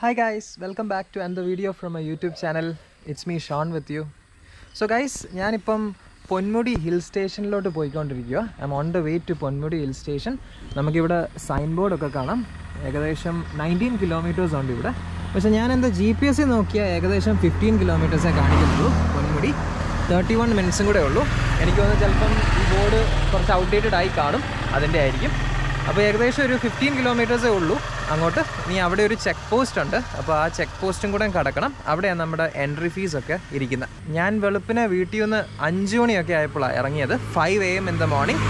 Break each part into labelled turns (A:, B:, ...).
A: Hi guys, welcome back to another video from my YouTube channel. It's me Sean with you. So guys, ഞാനിപ്പം Ponmudi hill സ്റ്റേഷനിലോട്ട് പോയിക്കൊണ്ടിരിക്കുക I'm on the way to Ponmudi hill station നമുക്കിവിടെ sign ബോർഡൊക്കെ കാണാം. ഏകദേശം nineteen kilometres ഉണ്ട് ഇവിടെ. പക്ഷേ ഞാൻ എന്താ ജി പി എസ് നോക്കിയാൽ ഏകദേശം ഫിഫ്റ്റീൻ കിലോമീറ്റേഴ്സേ കാണിക്കുന്നുള്ളൂ പൊന്മുടി. തേർട്ടി വൺ മിനിറ്റ്സും കൂടെ ഉള്ളൂ. എനിക്ക് തോന്നുന്നു ചിലപ്പം ഈ ബോർഡ് കുറച്ച് ഔട്ട്ഡേറ്റഡ് ആയി കാണും. അതിന്റെ ആയിരിക്കും. അപ്പോൾ ഏകദേശം ഒരു ഫിഫ്റ്റീൻ കിലോമീറ്റേഴ്സേ ഉള്ളൂ. അങ്ങോട്ട്. ഇനി അവിടെ ഒരു ചെക്ക് പോസ്റ്റ് ഉണ്ട്. അപ്പോൾ ആ ചെക്ക് പോസ്റ്റും കൂടെ കടക്കണം. അവിടെയാണ് നമ്മുടെ എൻട്രി ഫീസ് ഒക്കെ ഇരിക്കുന്നത് ഞാൻ വെളുപ്പിനെ വീട്ടിൽ നിന്ന് അഞ്ച് മണിയൊക്കെ ആയപ്പോഴാണ് ഇറങ്ങിയത്. Five A M in the morning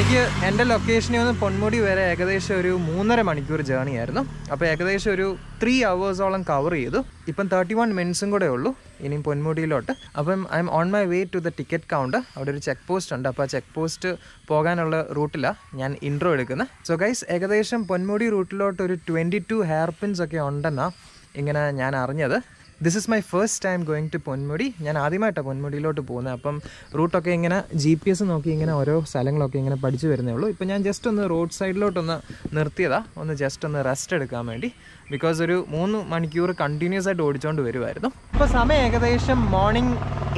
A: എനിക്ക് എന്റെ ലൊക്കേഷനിൽ നിന്ന് പൊന്മുടി വരെ ഏകദേശം ഒരു മൂന്നര മണിക്കൂർ ജേണി ആയിരുന്നു. അപ്പോൾ ഏകദേശം ഒരു ത്രീ അവേഴ്സോളം കവർ ചെയ്തു. ഇപ്പം തേർട്ടി വൺ മിനിറ്റ്സും കൂടെ ഉള്ളൂ ഇനിയും പൊന്മുടിയിലോട്ട്. അപ്പം I'm on my way to the ticket counter അവിടെ ഒരു ചെക്ക് പോസ്റ്റ് ഉണ്ട്. അപ്പോൾ ആ ചെക്ക് പോസ്റ്റ് പോകാനുള്ള റൂട്ടിലാണ് ഞാൻ ഇൻട്രോ എടുക്കുന്നത് സോ ഗൈസ് ഏകദേശം പൊന്മുടി റൂട്ടിലോട്ട് ഒരു ട്വന്റി ടു ഹെയർ പിൻസ് ഒക്കെ ഉണ്ടെന്നാണ് ഇങ്ങനെ ഞാൻ അറിഞ്ഞത്. This is my first time going to Ponmudi ഞാൻ ആദ്യമായിട്ടാണ് പൊന്മുടിയിലോട്ട് പോകുന്നത്. അപ്പം റൂട്ടൊക്കെ ഇങ്ങനെ ജി പി എസ് നോക്കി ഇങ്ങനെ ഓരോ സ്ഥലങ്ങളൊക്കെ ഇങ്ങനെ പഠിച്ചു വരുന്നേ ഉള്ളൂ. ഇപ്പം ഞാൻ ജസ്റ്റ് ഒന്ന് റോഡ് സൈഡിലോട്ടൊന്ന് നിർത്തിയതാണ് ഒന്ന് ജസ്റ്റ് ഒന്ന് റെസ്റ്റ് എടുക്കാൻ വേണ്ടി. ബിക്കോസ് ഒരു മൂന്ന് മണിക്കൂർ കണ്ടിന്യൂസ് ആയിട്ട് ഓടിച്ചുകൊണ്ട് വരുമായിരുന്നു ഇപ്പോൾ സമയം ഏകദേശം morning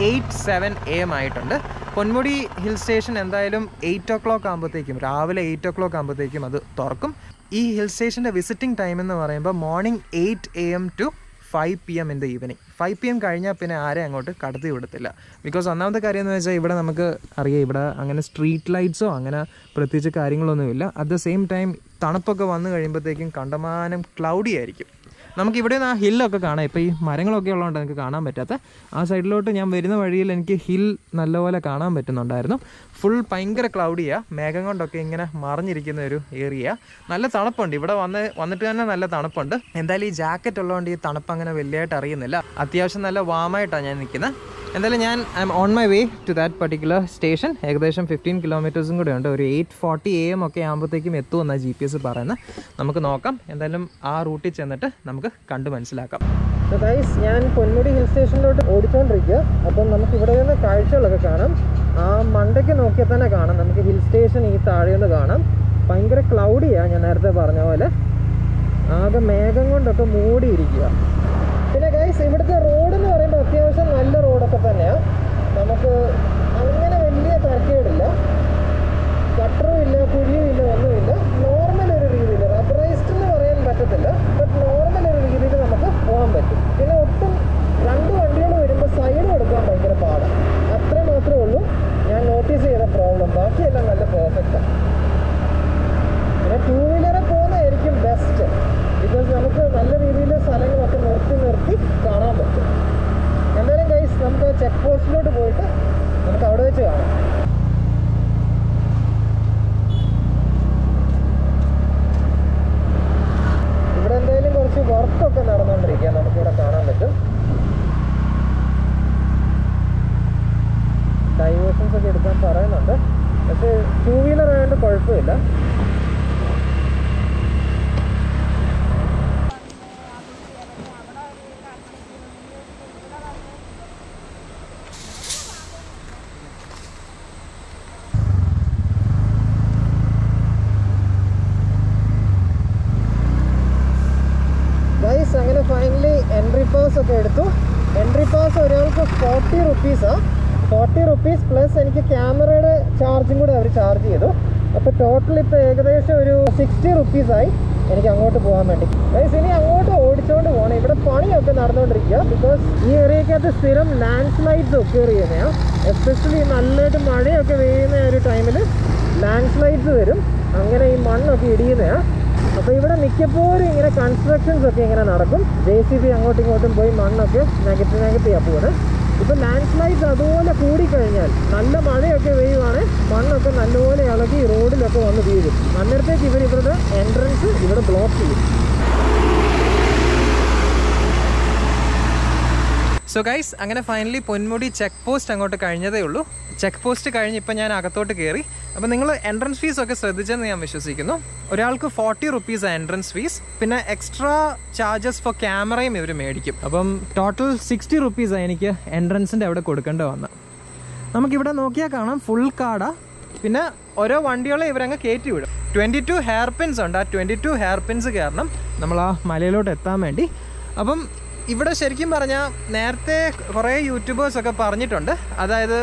A: eight seven A M ആയിട്ടുണ്ട്. പൊന്മുടി ഹിൽ സ്റ്റേഷൻ എന്തായാലും എയ്റ്റ് ഒ ക്ലോക്ക് ആകുമ്പോഴത്തേക്കും രാവിലെ എയ്റ്റ് ഒ ക്ലോക്ക് ആകുമ്പോഴത്തേക്കും അത് തുറക്കും. ഈ ഹിൽ സ്റ്റേഷന്റെ വിസിറ്റിംഗ് ടൈം എന്ന് പറയുമ്പോൾ morning eight A M to five P M in the evening five P M കഴിഞ്ഞാൽ പിന്നെ ആരെയും അങ്ങോട്ട് കടത്തി വിടത്തില്ല. ബിക്കോസ് ഒന്നാമത്തെ കാര്യം എന്ന് വെച്ചാൽ ഇവിടെ നമുക്ക് അറിയാം ഇവിടെ അങ്ങനെ സ്ട്രീറ്റ് ലൈറ്റ്സോ അങ്ങനെ പ്രത്യേകിച്ച് കാര്യങ്ങളൊന്നുമില്ല അറ്റ് ദ സെയിം ടൈം തണുപ്പൊക്കെ വന്നു കഴിയുമ്പോഴത്തേക്കും കണ്ടമാനം ക്ലൗഡി ആയിരിക്കും. നമുക്ക് ഇവിടെ നിന്ന് ആ ഹില്ലൊക്കെ കാണാം. ഇപ്പോൾ ഈ മരങ്ങളൊക്കെ ഉള്ളതുകൊണ്ട് എനിക്ക് കാണാൻ പറ്റാത്ത. ആ സൈഡിലോട്ട് ഞാൻ വരുന്ന വഴിയിൽ എനിക്ക് ഹിൽ നല്ലപോലെ കാണാൻ പറ്റുന്നുണ്ടായിരുന്നു. ഫുൾ ഭയങ്കര ക്ലൗഡിയാണ് മേഘം കൊണ്ടൊക്കെ ഇങ്ങനെ മറിഞ്ഞിരിക്കുന്ന ഒരു ഏരിയ നല്ല തണുപ്പുണ്ട്. ഇവിടെ വന്ന് വന്നിട്ട് തന്നെ നല്ല തണുപ്പുണ്ട്. എന്തായാലും ഈ ജാക്കറ്റ് ഉള്ളതുകൊണ്ട് ഈ തണുപ്പ് അങ്ങനെ വലിയതായിട്ട് അറിയുന്നില്ല. അത്യാവശ്യം നല്ല വാമായിട്ടാണ് ഞാൻ നിൽക്കുന്നത് എന്തായാലും ഞാൻ I'm on my way to that particular station ഏകദേശം ഫിഫ്റ്റീൻ കിലോമീറ്റേഴ്സും കൂടെ ഉണ്ട് ഒരു എയ്റ്റ് ഫോർട്ടി എ എം ഒക്കെ ആകുമ്പോഴത്തേക്കും എത്തുമെന്നാണ് ജി പി എസ് പറയുന്നത് നമുക്ക് നോക്കാം. എന്തായാലും ആ റൂട്ടിൽ ചെന്നിട്ട് നമുക്ക് കണ്ട് മനസ്സിലാക്കാം. ഗൈസ് ഞാൻ പൊന്മുടി ഹിൽ സ്റ്റേഷനിലോട്ട് ഓടിച്ചുകൊണ്ടിരിക്കുക അപ്പം നമുക്ക് ഇവിടെ നിന്ന് കാഴ്ചകളൊക്കെ കാണാം. ആ മണ്ടയ്ക്ക് നോക്കിയാൽ തന്നെ കാണാം. നമുക്ക് ഹിൽ സ്റ്റേഷൻ ഈ താഴെ നിന്ന് കാണാം. ഭയങ്കര ക്ലൗഡിയാണ് ഞാൻ നേരത്തെ പറഞ്ഞ പോലെ. ആകെ മേഘം കൊണ്ടൊക്കെ മൂടിയിരിക്കുക പിന്നെ ഗൈസ് ഇവിടുത്തെ റോഡ് എന്ന് പറയുമ്പോൾ അത്യാവശ്യം നല്ല റോഡൊക്കെ തന്നെയാണ് നമുക്ക് അങ്ങനെ വലിയ തിരക്കേടില്ല. കട്ടറും ഇല്ല കുഴിയും ഇല്ല ഒന്നുമില്ല. നോർമൽ ഒരു രീതിയിൽ റബ്ബറൈസ്ഡ് എന്ന് പറയാൻ പറ്റത്തില്ല. ബട്ട് നോർമൽ ഒരു രീതിയിൽ നമുക്ക് പോകാൻ പറ്റും. പിന്നെ ഒട്ടും രണ്ട് വണ്ടികൾ വരുമ്പോൾ സൈഡ് കൊടുക്കാൻ ഭയങ്കര പാടാണ് അത്ര മാത്രമേ ഉള്ളൂ. ഞാൻ നോട്ടീസ് ചെയ്ത പ്രോബ്ലം ബാക്കിയെല്ലാം നല്ല പെർഫെക്റ്റാണ് പിന്നെ ടൂ വീലറെ പോകുന്നതായിരിക്കും ബെസ്റ്റ് ബിക്കോസ് നമുക്ക് നല്ല രീതിയിൽ സ്ഥലങ്ങളൊക്കെ നിർത്തി നിർത്തി കാണാൻ പറ്റും. എന്തായാലും ഗൈസ് നമുക്ക് ചെക്ക് പോസ്റ്റിലോട്ട് പോയിട്ട് നമുക്ക് അവിടെ വെച്ച് കാണാം ഇവിടെ എന്തായാലും കുറച്ച് വർക്കൊക്കെ നടന്നുകൊണ്ടിരിക്കുക നമുക്കിവിടെ കാണാൻ പറ്റും ഡൈവേഷൻസ് ഒക്കെ എടുക്കാൻ പറയുന്നുണ്ട് പക്ഷേ ടൂ വീലർ ആയതുകൊണ്ട് കുഴപ്പമില്ല ഗൈസ് അങ്ങനെ ഫൈനലി എൻട്രി പാസ് ഒക്കെ എടുത്തു എൻട്രി പാസ് ഒരാൾക്ക് ഫോർട്ടി റുപ്പീസാണ് ഫോർട്ടി റുപ്പീസ് പ്ലസ് എനിക്ക് ക്യാമറയുടെ ചാർജും കൂടെ അവർ ചാർജ് ചെയ്തു അപ്പോൾ ടോട്ടൽ ഇപ്പോൾ ഏകദേശം ഒരു സിക്സ്റ്റി റുപ്പീസായി എനിക്ക് അങ്ങോട്ട് പോകാൻ വേണ്ടി ഗൈസ് ഇനി അങ്ങോട്ട് ഓടിച്ചുകൊണ്ട് പോകണം ഇവിടെ പണിയൊക്കെ നടന്നുകൊണ്ടിരിക്കുക ബിക്കോസ് ഈ ഏരിയക്കകത്ത് സ്ഥിരം ലാൻഡ് സ്ലൈഡ്സ് ഒക്കെ ചെയ്യുന്നതാണ് എസ്പെഷ്യലി നല്ലതായിട്ട് മഴയൊക്കെ പെയ്യുന്ന ഒരു ടൈമിൽ ലാൻഡ് സ്ലൈഡ്സ് വരും. അങ്ങനെ ഈ മണ്ണൊക്കെ ഇടിയുന്നതാണ് അപ്പോൾ ഇവിടെ മിക്കപ്പോഴും ഇങ്ങനെ കൺസ്ട്രക്ഷൻസ് ഒക്കെ ഇങ്ങനെ നടക്കും. ജെ സി ബി അങ്ങോട്ടും ഇങ്ങോട്ടും പോയി മണ്ണൊക്കെ നികത്തി നികത്തിയാണ് പോകുന്നത് ഇപ്പോൾ ലാൻഡ് സ്ലൈഡ്സ് അതുപോലെ കൂടിക്കഴിഞ്ഞാൽ നല്ല മഴയൊക്കെ വെയ്യുവാണെങ്കിൽ മണ്ണൊക്കെ നല്ലപോലെ ഇളകി റോഡിലൊക്കെ വന്ന് വീഴും. അന്നേരത്തേക്ക് ഇവർ ഇവരുടെ എൻട്രൻസ് ഇവിടെ ബ്ലോക്ക് ചെയ്യും. സോ ഗൈസ് അങ്ങനെ ഫൈനലി പൊന്മുടി ചെക്ക് പോസ്റ്റ് അങ്ങോട്ട് കഴിഞ്ഞതേ ഉള്ളൂ. ചെക്ക് പോസ്റ്റ് കഴിഞ്ഞ് ഇപ്പം ഞാൻ അകത്തോട്ട് കയറി. അപ്പോൾ നിങ്ങൾ എൻട്രൻസ് ഫീസ് ഒക്കെ ശ്രദ്ധിച്ചെന്ന് ഞാൻ വിശ്വസിക്കുന്നു. ഒരാൾക്ക് ഫോർട്ടി റുപ്പീസ് എൻട്രൻസ് ഫീസ് പിന്നെ എക്സ്ട്രാ ചാർജസ് ഫോർ ക്യാമറയും ഇവർ മേടിക്കും. അപ്പം ടോട്ടൽ സിക്സ്റ്റി റുപ്പീസാണ് എനിക്ക് എൻട്രൻസിന്റെ അവിടെ കൊടുക്കേണ്ടി വന്നത് നമുക്കിവിടെ നോക്കിയാൽ കാണാം ഫുൾ കാടാ. പിന്നെ ഓരോ വണ്ടികളെ ഇവരങ്ങ് കയറ്റി വിടും. ട്വന്റി ടു ഹെയർ പിൻസ് ഉണ്ട്. ആ ട്വന്റി ടു ഹെയർ പിൻസ് കയറണം നമ്മൾ ആ മലയിലോട്ട് എത്താൻ വേണ്ടി. അപ്പം ഇവിടെ ശരിക്കും പറഞ്ഞാൽ നേരത്തെ കുറേ യൂട്യൂബേഴ്സൊക്കെ പറഞ്ഞിട്ടുണ്ട്. അതായത്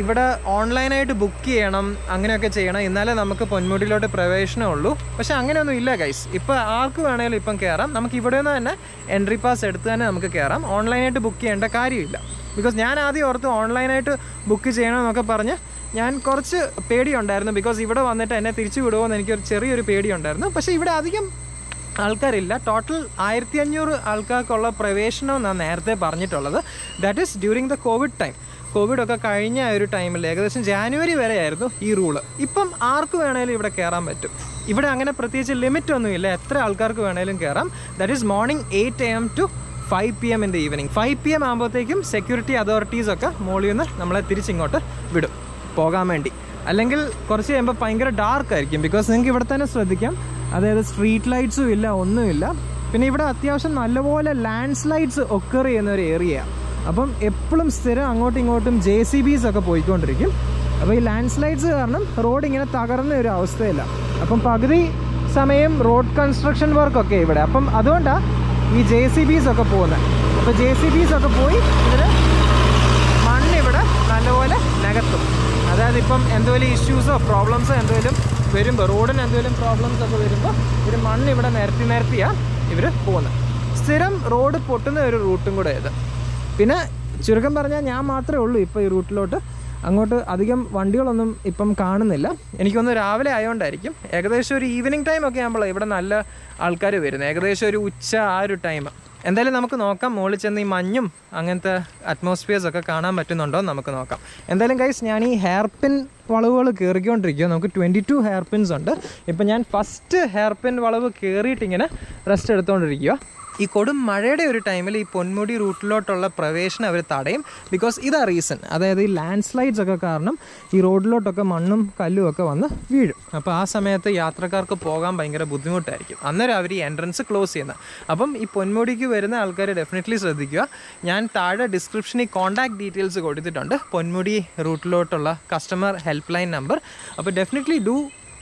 A: ഇവിടെ ഓൺലൈനായിട്ട് ബുക്ക് ചെയ്യണം അങ്ങനെയൊക്കെ ചെയ്യണം. എന്നാലേ നമുക്ക് പൊന്മുടിയിലോട്ട് പ്രവേശനം ഉള്ളൂ. പക്ഷെ അങ്ങനെയൊന്നും ഇല്ല ഗൈസ് ഇപ്പോൾ ആർക്ക് വേണേലും ഇപ്പം കയറാം നമുക്ക് ഇവിടെ നിന്ന് തന്നെ എൻട്രി പാസ് എടുത്ത് തന്നെ നമുക്ക് കയറാം ഓൺലൈനായിട്ട് ബുക്ക് ചെയ്യേണ്ട കാര്യമില്ല. ബിക്കോസ് ഞാൻ ആദ്യം ഓർത്ത് ഓൺലൈനായിട്ട് ബുക്ക് ചെയ്യണമെന്നൊക്കെ പറഞ്ഞ് ഞാൻ കുറച്ച് പേടിയുണ്ടായിരുന്നു. ബിക്കോസ് ഇവിടെ വന്നിട്ട് എന്നെ തിരിച്ചു വിടുമോ എന്ന് എനിക്കൊരു ചെറിയൊരു പേടിയുണ്ടായിരുന്നു. പക്ഷേ ഇവിടെ അധികം ആൾക്കാരില്ല. ടോട്ടൽ ആയിരത്തി അഞ്ഞൂറ് ആൾക്കാർക്കുള്ള പ്രവേശനം എന്നാണ് നേരത്തെ പറഞ്ഞിട്ടുള്ളത്. That is during the Covid time കോവിഡൊക്കെ കഴിഞ്ഞ ഒരു ടൈമിൽ ഏകദേശം ജാനുവരി വരെ ആയിരുന്നു ഈ റൂൾ ഇപ്പം ആർക്ക് വേണേലും ഇവിടെ കയറാൻ പറ്റും. ഇവിടെ അങ്ങനെ പ്രത്യേകിച്ച് ലിമിറ്റ് ഒന്നുമില്ല എത്ര ആൾക്കാർക്ക് വേണേലും കയറാം that is morning eight A M to five P M in the evening five P M ആകുമ്പോഴത്തേക്കും സെക്യൂരിറ്റി അതോറിറ്റീസ് ഒക്കെ മുകളിൽ നിന്ന് നമ്മളെ തിരിച്ചിങ്ങോട്ട് വിടും. പോകാൻ വേണ്ടി. അല്ലെങ്കിൽ കുറച്ച് കഴിയുമ്പോൾ ഭയങ്കര ഡാർക്ക് ആയിരിക്കും. ബിക്കോസ് നിങ്ങൾക്ക് ഇവിടെ തന്നെ ശ്രദ്ധിക്കാം. അതായത് സ്ട്രീറ്റ് ലൈറ്റ്സും ഇല്ല ഒന്നുമില്ല പിന്നെ ഇവിടെ അത്യാവശ്യം നല്ലപോലെ ലാൻഡ് സ്ലൈഡ്സ് ഒക്കർ ചെയ്യുന്ന ഒരു ഏരിയ അപ്പം എപ്പോഴും സ്ഥിരം അങ്ങോട്ടും ഇങ്ങോട്ടും ജെ സി ബീസ് ഒക്കെ പോയിക്കൊണ്ടിരിക്കും. അപ്പോൾ ഈ ലാൻഡ് സ്ലൈഡ്സ് കാരണം റോഡ് ഇങ്ങനെ തകർന്ന ഒരു അവസ്ഥയില്ല. അപ്പം പകുതി സമയം റോഡ് കൺസ്ട്രക്ഷൻ വർക്കൊക്കെ ഇവിടെ. അപ്പം അതുകൊണ്ടാണ് ഈ ജെ സി ബീസ് ഒക്കെ പോകുന്നത് അപ്പോൾ ജെ സി ബീസ് ഒക്കെ പോയി ഇതിൽ മണ്ണിവിടെ നല്ലപോലെ നികത്തും. അതായത് ഇപ്പം എന്തെങ്കിലും ഇഷ്യൂസോ പ്രോബ്ലംസോ എന്തെങ്കിലും വരുമ്പോൾ റോഡിന് എന്തെങ്കിലും പ്രോബ്ലംസ് ഒക്കെ വരുമ്പോൾ ഇവർ മണ്ണ് ഇവിടെ നിരത്തി നിരത്തിയാണ് ഇവർ പോകുന്നത് സ്ഥിരം റോഡ് പൊട്ടുന്ന ഒരു റൂട്ടും കൂടെ ഇത്. പിന്നെ ചുരുക്കം പറഞ്ഞാൽ ഞാൻ മാത്രമേ ഉള്ളൂ ഇപ്പോൾ ഈ റൂട്ടിലോട്ട് അങ്ങോട്ട് അധികം വണ്ടികളൊന്നും ഇപ്പം കാണുന്നില്ല. എനിക്കൊന്ന് രാവിലെ ആയതുകൊണ്ടായിരിക്കും ഏകദേശം ഒരു ഈവനിങ് ടൈമൊക്കെ ആകുമ്പോൾ ഇവിടെ നല്ല ആൾക്കാർ വരുന്നത് ഏകദേശം ഒരു ഉച്ച ആ ഒരു ടൈം എന്തായാലും നമുക്ക് നോക്കാം. മുകളിൽ ചെന്ന് ഈ മഞ്ഞും അങ്ങനത്തെ അറ്റ്മോസ്ഫിയേഴ്സ് ഒക്കെ കാണാൻ പറ്റുന്നുണ്ടോ നമുക്ക് നോക്കാം. എന്തായാലും ഗൈസ് ഞാൻ ഈ ഹെയർ പിൻ വളവുകൾ കയറിക്കൊണ്ടിരിക്കുക നമുക്ക് ട്വന്റി ടു ഹെയർ പിൻസ് ഉണ്ട്. ഇപ്പം ഞാൻ ഫസ്റ്റ് ഹെയർ പിൻ വളവ് കയറിയിട്ട് ഇങ്ങനെ റെസ്റ്റ് എടുത്തുകൊണ്ടിരിക്കുക ഈ കൊടും മഴയുടെ ഒരു ടൈമിൽ ഈ പൊന്മുടി റൂട്ടിലോട്ടുള്ള പ്രവേശനം അവർ തടയും. ബിക്കോസ് ഇതാ റീസൺ അതായത് ഈ ലാൻഡ് സ്ലൈഡ്സ് ഒക്കെ കാരണം ഈ റോഡിലോട്ടൊക്കെ മണ്ണും കല്ലും ഒക്കെ വന്ന് വീഴും. അപ്പോൾ ആ സമയത്ത് യാത്രക്കാർക്ക് പോകാൻ ഭയങ്കര ബുദ്ധിമുട്ടായിരിക്കും. അന്നേരം അവർ ഈ എൻട്രൻസ് ക്ലോസ് ചെയ്യുന്നത് അപ്പം ഈ പൊന്മുടിക്ക് വരുന്ന ആൾക്കാർ ഡെഫിനറ്റ്ലി ശ്രദ്ധിക്കുക. ഞാൻ താഴെ ഡിസ്ക്രിപ്ഷനിൽ കോൺടാക്ട് ഡീറ്റെയിൽസ് കൊടുത്തിട്ടുണ്ട്. പൊന്മുടി റൂട്ടിലോട്ടുള്ള കസ്റ്റമർ ഹെൽപ്പ് ലൈൻ നമ്പർ അപ്പോൾ definitely do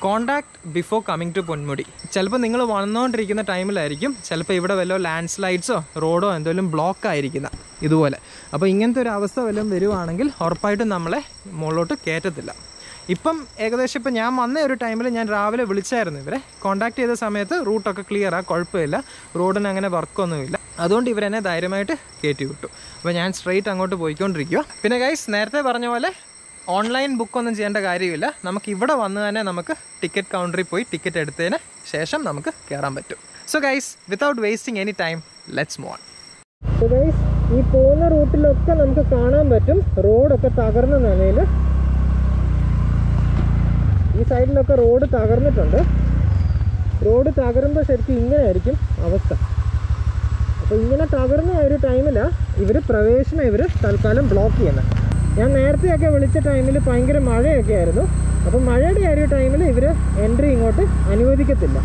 A: contact before coming to Ponmudi. ചിലപ്പോൾ നിങ്ങൾ വന്നുകൊണ്ടിരിക്കുന്ന ടൈമിലായിരിക്കും ചിലപ്പോൾ ഇവിടെ വല്ലതും ലാൻഡ് സ്ലൈഡ്സോ റോഡോ എന്തെങ്കിലും ബ്ലോക്ക് ആയിരിക്കുന്ന ഇതുപോലെ. അപ്പോൾ ഇങ്ങനത്തെ ഒരു അവസ്ഥ വല്ലതും വരുവാണെങ്കിൽ ഉറപ്പായിട്ടും നമ്മളെ മുകളിലോട്ട് കയറ്റത്തില്ല. ഇപ്പം ഏകദേശം ഇപ്പം ഞാൻ വന്ന ഒരു ടൈമിൽ ഞാൻ രാവിലെ വിളിച്ചായിരുന്നു ഇവരെ. കോണ്ടാക്ട് ചെയ്ത സമയത്ത് റൂട്ടൊക്കെ ക്ലിയറാണ് കുഴപ്പമില്ല. റോഡിന് അങ്ങനെ വർക്കൊന്നുമില്ല അതുകൊണ്ട് ഇവരെന്നെ ധൈര്യമായിട്ട് കയറ്റി വിട്ടു. അപ്പോൾ ഞാൻ സ്ട്രെയിറ്റ് അങ്ങോട്ട് പോയിക്കൊണ്ടിരിക്കുക പിന്നെ ഗൈസ് നേരത്തെ പറഞ്ഞ പോലെ ഓൺലൈൻ ബുക്കൊന്നും ചെയ്യേണ്ട കാര്യമില്ല. നമുക്ക് ഇവിടെ വന്ന് തന്നെ നമുക്ക് ടിക്കറ്റ് കൗണ്ടറിൽ പോയി ടിക്കറ്റ് എടുത്തതിന് ശേഷം നമുക്ക് കയറാൻ പറ്റും. So guys without wasting any time let's മോൺ ഈ പോകുന്ന റൂട്ടിലൊക്കെ നമുക്ക് കാണാൻ പറ്റും. റോഡൊക്കെ തകർന്ന നിലയിൽ ഈ സൈഡിലൊക്കെ റോഡ് തകർന്നിട്ടുണ്ട്. റോഡ് തകരുമ്പോൾ ശരിക്കും ഇങ്ങനെ ആയിരിക്കും അവസ്ഥ. അപ്പോൾ ഇങ്ങനെ തകർന്ന ഒരു ടൈമിലാണ് ഇവർ പ്രവേശനം ഇവർ തൽക്കാലം ബ്ലോക്ക് ചെയ്യുന്നത് ഞാൻ നേരത്തെയൊക്കെ വിളിച്ച ടൈമിൽ ഭയങ്കര മഴയൊക്കെ ആയിരുന്നു. അപ്പം മഴയുടെ ആ ഒരു ടൈമിൽ ഇവർ എൻട്രി ഇങ്ങോട്ട് അനുവദിക്കത്തില്ല.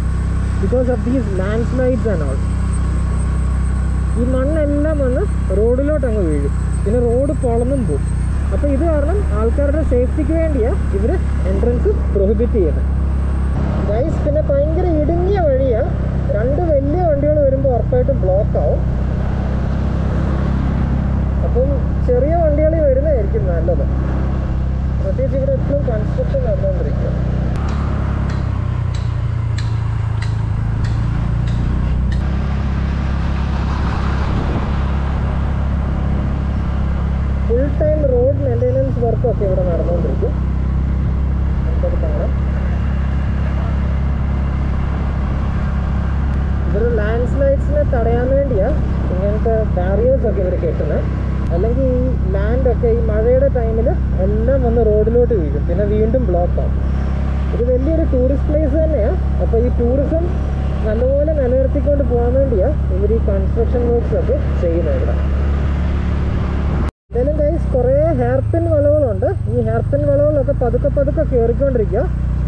A: Because of these landslides and all ഈ മണ്ണെല്ലാം വന്ന് റോഡിലോട്ട് അങ്ങ് വീഴും. പിന്നെ റോഡ് പൊളന്നും പോകും അപ്പോൾ ഇത് കാരണം ആൾക്കാരുടെ സേഫ്റ്റിക്ക് വേണ്ടിയാണ് ഇവർ എൻട്രൻസ് പ്രൊഹിബിറ്റ് ചെയ്യുന്നത് ഗൈസ് പിന്നെ ഭയങ്കര ഇടുങ്ങിയ വഴിയാണ് രണ്ട് വലിയ വണ്ടികൾ വരുമ്പോൾ ഉറപ്പായിട്ടും ബ്ലോക്ക് ആവും. അപ്പം ചെറിയ വണ്ടികളിൽ വരുന്നതായിരിക്കും നല്ലത്. പ്രത്യേകിച്ച് ഇവിടെ എപ്പോഴും കൺസ്ട്രക്ഷൻ നടന്നുകൊണ്ടിരിക്കുക. ഫുൾ ടൈം റോഡ് മെയിന്റെനൻസ് വർക്കൊക്കെ ഇവിടെ നടന്നുകൊണ്ടിരിക്കും നമുക്കത് കാണാം ഇവർ ലാൻഡ് സ്ലൈഡ്സിനെ തടയാൻ വേണ്ടിയാണ് ഇങ്ങനത്തെ ബാരിയേഴ്സ് ഒക്കെ ഇവർ കെട്ടുന്നത് അല്ലെങ്കിൽ ഈ ലാൻഡൊക്കെ ഈ മഴയുടെ ടൈമിൽ എല്ലാം വന്ന് റോഡിലോട്ട് വീഴും പിന്നെ വീണ്ടും ബ്ലോക്ക് ആവും ഇത് വലിയൊരു ടൂറിസ്റ്റ് പ്ലേസ് തന്നെയാണ് അപ്പോൾ ഈ ടൂറിസം നല്ലപോലെ നിലനിർത്തിക്കൊണ്ട് പോകാൻ വേണ്ടിയാണ് ഇവർ ഈ കൺസ്ട്രക്ഷൻ വർക്ക്സ് ഒക്കെ ചെയ്യുന്നത് ഇവിടെ. എന്തായാലും ഗൈസ് കുറേ ഹെയർ പിൻ വളവുകളുണ്ട്. ഈ ഹെയർ പിൻ വളവുകളൊക്കെ പതുക്കെ പതുക്കെ കയറിക്കൊണ്ടിരിക്കുക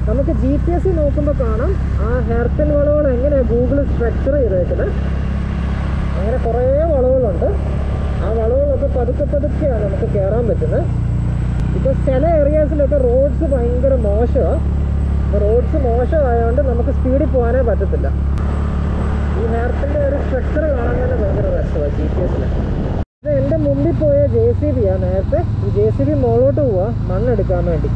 A: നമുക്ക് ജി പി എസ് സി നോക്കുമ്പോൾ കാണാം. ആ ഹെയർ പിൻ വളവുകൾ എങ്ങനെയാണ് ഗൂഗിൾ സ്ട്രക്ചർ ചെയ്തേക്കുന്നത് അങ്ങനെ കുറേ വളവുകളുണ്ട്. ആ വളവുകളൊക്കെ പതുക്കെ പതുക്കെയാണ് നമുക്ക് കയറാൻ പറ്റുന്നത് ഇപ്പോൾ ചില ഏരിയാസിലൊക്കെ റോഡ്സ് ഭയങ്കര മോശമാണ് റോഡ്സ് മോശമായതുകൊണ്ട് നമുക്ക് സ്പീഡിൽ പോകാനേ പറ്റത്തില്ല. ഈ ഹാർട്ടിന്റെ ഒരു സ്ട്രക്ചർ കാണാൻ തന്നെ ഭയങ്കര രസമാണ് ജി പി എസിൽ ഇത് എന്റെ മുമ്പിൽ പോയ ജെ
B: സി ബിയാണ് നേരത്തെ. ഈ ജെ സി ബി മുകളിലോട്ട് പോവാ മണ്ണെടുക്കാൻ വേണ്ടി.